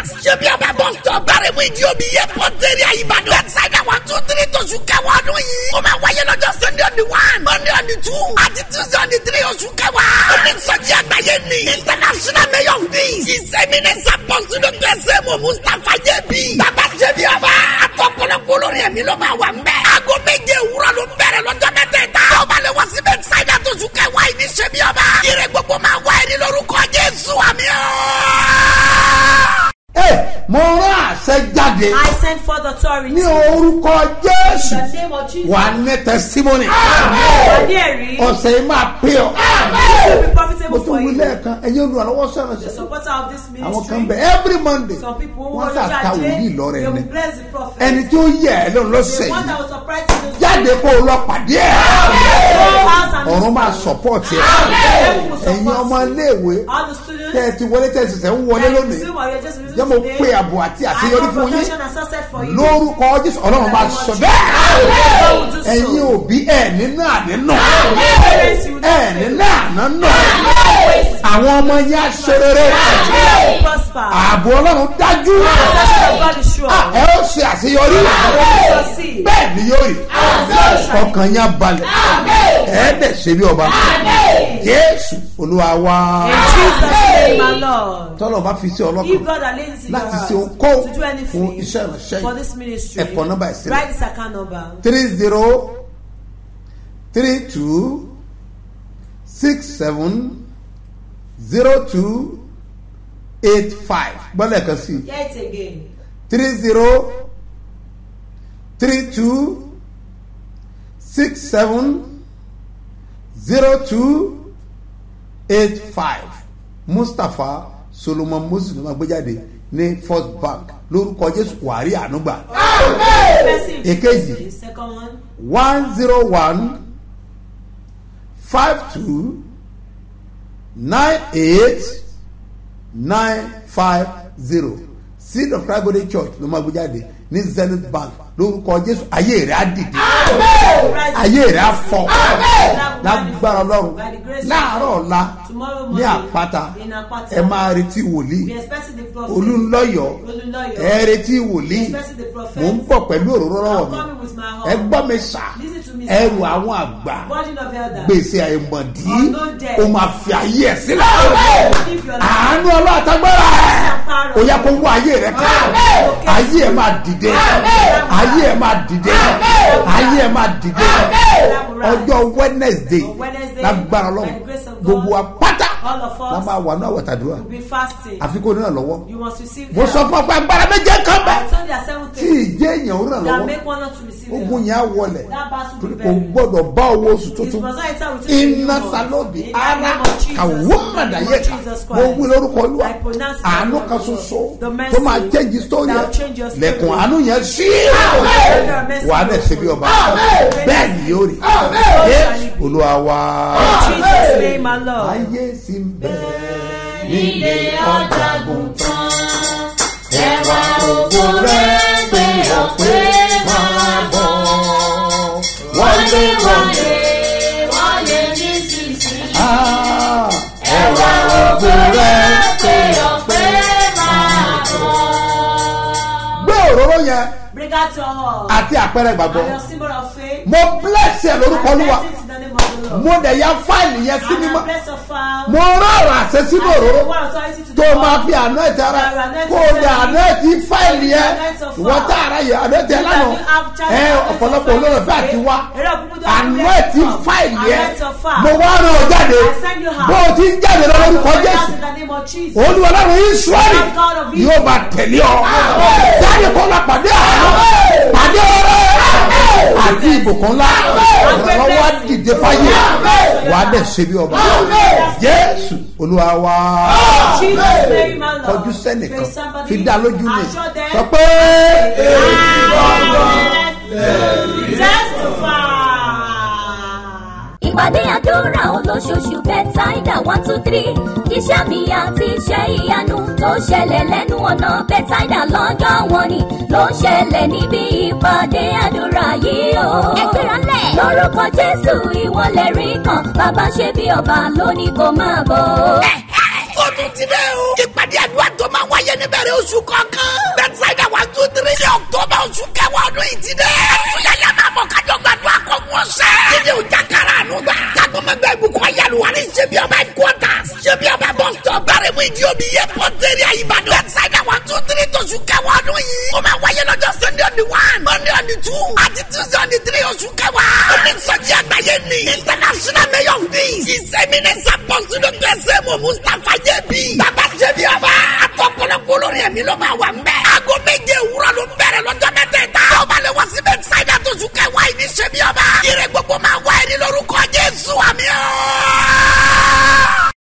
S7: ọba headquarters. ṣebí ọba bus stop. gbàrẹ̀mú ìdí omi yẹ pọ́ńtẹ́rì àyíbádùn. bẹ́tísáìdà one two three tóṣù kẹwàá ọdún yìí. ó máa wáyé lọ́jọ́ sunday on the one monday on the two àti tuesday on the three oṣù kẹwàá. ó ní sọ́jí àgbáyé ni. international mayor of peace. ìsẹ́mínẹ́sì apọ́sùn dr sẹ́mu mustapha jẹ́bi. bàbá jẹ́bi ọba. àtọkọlọpọ olórí ẹ̀mí ló máa wà ń bẹ̀. aago méje òwúrọ̀ ló bẹ̀rẹ̀ lọ́jọ́ mẹ́tẹ̀ẹ̀ta. ọba lè wá síbẹ̀ ṣáìdá tó sùn kẹwàá yìí ní ṣẹ́bi ọba. ire gbogbo máa wá ẹni lórúkọ jésù àmì
S2: ẹ mo rán àṣẹ jáde.
S4: I send forth authority.
S2: ní orúkọ jésù.
S4: In the name of Jesus.
S2: wà ní testimony.
S4: Ẹ̀rí.
S2: ọ̀sẹ̀ yìí máa pè ọ́.
S4: Be
S2: mo tún wí lẹ́ẹ̀kan ẹ̀yin olùrànlọ́wọ́ sọ̀rọ̀
S4: The
S2: sí.
S4: supporter of this
S2: àwọn kan
S4: ministry.
S2: bẹ every monday
S4: Some people who
S2: wọ́n ta wòlíì lọ́rẹ̀
S4: they
S2: ni.
S4: will bless the prophet.
S2: ẹni tí ó yẹ ẹ lọ́run lọ́sẹ̀
S4: The one
S2: yìí.
S4: that will surprise you.
S2: jáde kó o lọ pàdé ẹ̀. Ọ̀run máa support ẹ̀. Ẹ̀yin ọmọ iléèwé
S4: All the students.
S2: tẹ́ ti wọlé tẹ́ sì sẹ́ ń wọlé lónìí. jẹ́ mo pe àbò àti àṣeyọrí fún yín lórúkọ jésù ọlọ́run máa sọ bẹ́ẹ̀. Ẹ̀yin òbí ẹ̀ nínú àdínà ẹ̀ nínú ànánà àwọn ọmọ yẹn aṣerere
S4: Prosper.
S2: ààbò ọlọ́run dájú. Ẹ ó ṣe àṣeyọrí. Bẹ́ẹ̀ ni yóò rí. Ọkàn yẹn balẹ̀. Ẹ̀ dẹ̀ ṣe bí ọba. Jésù olúwa
S4: Lord.
S2: tọ́lọ̀ bá fi sí ọlọ́kan láti ṣe
S4: do
S2: fún iṣẹ́ ìránṣẹ́
S4: for
S2: yìí
S4: this ministry,
S2: ẹ̀kọ́ nọ́mbà
S4: number.
S2: three zero three two six seven zero two eight five. Gbọ́dọ̀ kan sí.
S4: Again.
S2: three zero three two six seven zero two eight five. Mustapha solomon moses ló máa gbé jáde ní first bank. Lórúkọ jésù wàrí ànúgbà èkejì
S4: the second one.
S2: one zero one five two nine eight nine five zero. Seed of christ golden church ló máa gbé jáde ní zenith bank. Lórúkọ jésù ayé rẹ á dìde. Ayé rẹ á fọ. Lágbára ọlọ́run. Láàárọ̀ ọ̀la ní àpáta ẹ máa retí wòlíì.
S4: Olúnlọ́yọ̀.
S2: ẹ retí wòlíì. Mò ń bọ̀ pẹ̀lú òróró lọ́wọ́ mi ẹ gbọ́ mi sà Ẹrù àwọn àgbà gbèsè àìmọ̀dí o máa fi ayé ẹ̀ sílẹ̀. Àánú ọlọ́ọ̀tagbára ẹ̀. O yẹ kó wọ ayé rẹ ká. Ayé ẹ̀ máa dìde. Ayé ẹ̀ máa dìde. Ayé ẹ̀ máa dìde. Ọjọ́ wednesday lágbára lọ́wọ́ gbogbo wa
S4: all of us
S2: la máa wà ní àwọ̀tàdúrà
S4: will be fasting.
S2: Àfikún náà lọ́wọ́.
S4: You must receive
S2: mo sọ fún ọ pé agbára méje kan bẹ́ẹ̀ tí ìjẹ́ èèyàn ó ràn
S4: that
S2: lọ́wọ́.
S4: make one not to receive
S2: ogun yẹn á wọlẹ̀. Torí kò gbọ́dọ̀ bá owó oṣù tuntun. iná
S4: the
S2: ara kàwó màdàyẹ
S4: of
S2: ká mo wí lórúkọ olúwa. Àánú kan ṣoṣo tó máa
S4: your story.
S2: lẹ̀kùn àánú yẹn sí wà á dẹ̀ ṣe bí ọba. Bẹ́ẹ̀ ni yóò rí. Olúwa wá.
S4: In Jesus'
S2: sì ń bẹ̀rẹ̀
S4: Nílé ọ̀dàgùn
S2: tán. Ẹwà ògo rẹ̀ pé ọ̀pẹ máa bọ̀. Wọlé wọlé.
S4: wọlé nísinsìnyí.
S2: ẹwà ògo rẹ̀ pé ọ̀pẹ
S4: máa
S2: gbé òróró yẹn àti àpẹẹrẹ ìgbàgbọ́. Mo bless ẹ lórúkọ olúwa mo dẹ̀ ya fáìlì yẹn sí mímọ́
S4: file.
S2: mo rán ọ̀rọ̀ àṣẹ sínú òróró. tó máa fi àná ẹ̀tẹ̀ ara. kó o dẹ̀ àná ẹ̀tì fáìlì yẹn.
S4: file.
S2: tá ara yẹ àná ẹ̀tì ẹ̀
S4: You
S2: lánàá.
S4: that you have child,
S2: ẹ ọ̀pọ̀lọpọ̀
S4: yourself
S2: olóòrò fẹ́ àti wá àná ẹ̀tì fáìlì yẹn. Mo wá rán ọ jáde. Bó o ti ń jáde lọ lórúkọ jésù.
S4: of Israel.
S2: yóò máa tẹ̀lé ọ. Jáde kó la pàdé àná pàdé ọrẹ àti ìbùkún ńlá. Ìrànlọ́wọ́ á dìde fáyé. Wà á dẹ̀ ṣe bí ọba. Jésù olúwa wa.
S4: Lord.
S2: kọjú sẹ́nìkan fi dá lójú mi. sọ pé
S4: Testify.
S6: Ìpàdé àdúrà olóṣooṣù bẹ́tàìdà one two three iṣẹ́ mi àti iṣẹ́ ìyanu tó ṣẹlẹ̀ lẹ́nu ọ̀nà bẹ́tàìdà lọ́jọ́ wọn ni ló ń ṣẹlẹ̀ níbi ìpàdé àdúrà yìí o. ẹgbẹ́ra lẹ̀. lórúkọ jésù ìwọlẹ̀ rí kan bàbá ṣe bí ọba lónìí kò máa bọ̀.
S7: Ó tún ti dẹ́ o. ìpàdé àdúrà tó máa wáyé níbẹ̀rẹ̀ oṣù kọ̀ọ̀kan. bẹ́tísáìdà one two three. ní ọ̀tọ́bà oṣù kẹwàá ọdún yìí ti dẹ́. àtúnyẹ̀yẹ máa mọ̀ kájọ gbàdúrà kọ̀ọ̀kan ọ̀sẹ̀. dídé o jákàrà àánú gbà. jákòmọ́gbẹ́ ìbùkún ayélujára ní ṣebí ọba headquarters. ṣebí ọba bus stop. gbàrẹ̀mú ìdí omi yẹ pọ́ńtẹ́rì àyíbádùn. bẹ́tísáìdà one two three tóṣù kẹwàá ọdún yìí. ó máa wáyé lọ́jọ́ sunday on the one monday on the two àti tuesday on the three oṣù kẹwàá. onísọjí àgbáyé ni. international mayor of peace. ìsẹ́mínẹ́sì apọ́sùn dr sẹ́mu mustapha jẹ́bi. bàbá jẹ́bi ọba. àtọkọlọpọ olórí ẹ̀mí ló máa wà mbẹ́. aago méje òwúrọ̀ ló ń bẹ̀rẹ̀ lọ́jọ́ mẹ́tẹ̀ẹ̀ta. ọba lè wá síbẹ̀ ṣáìdá tó sùn kẹwàá yìí ní ṣẹ́bi ọba. ire gbogbo máa wá ẹni lórúkọ jésù àmì ọ́.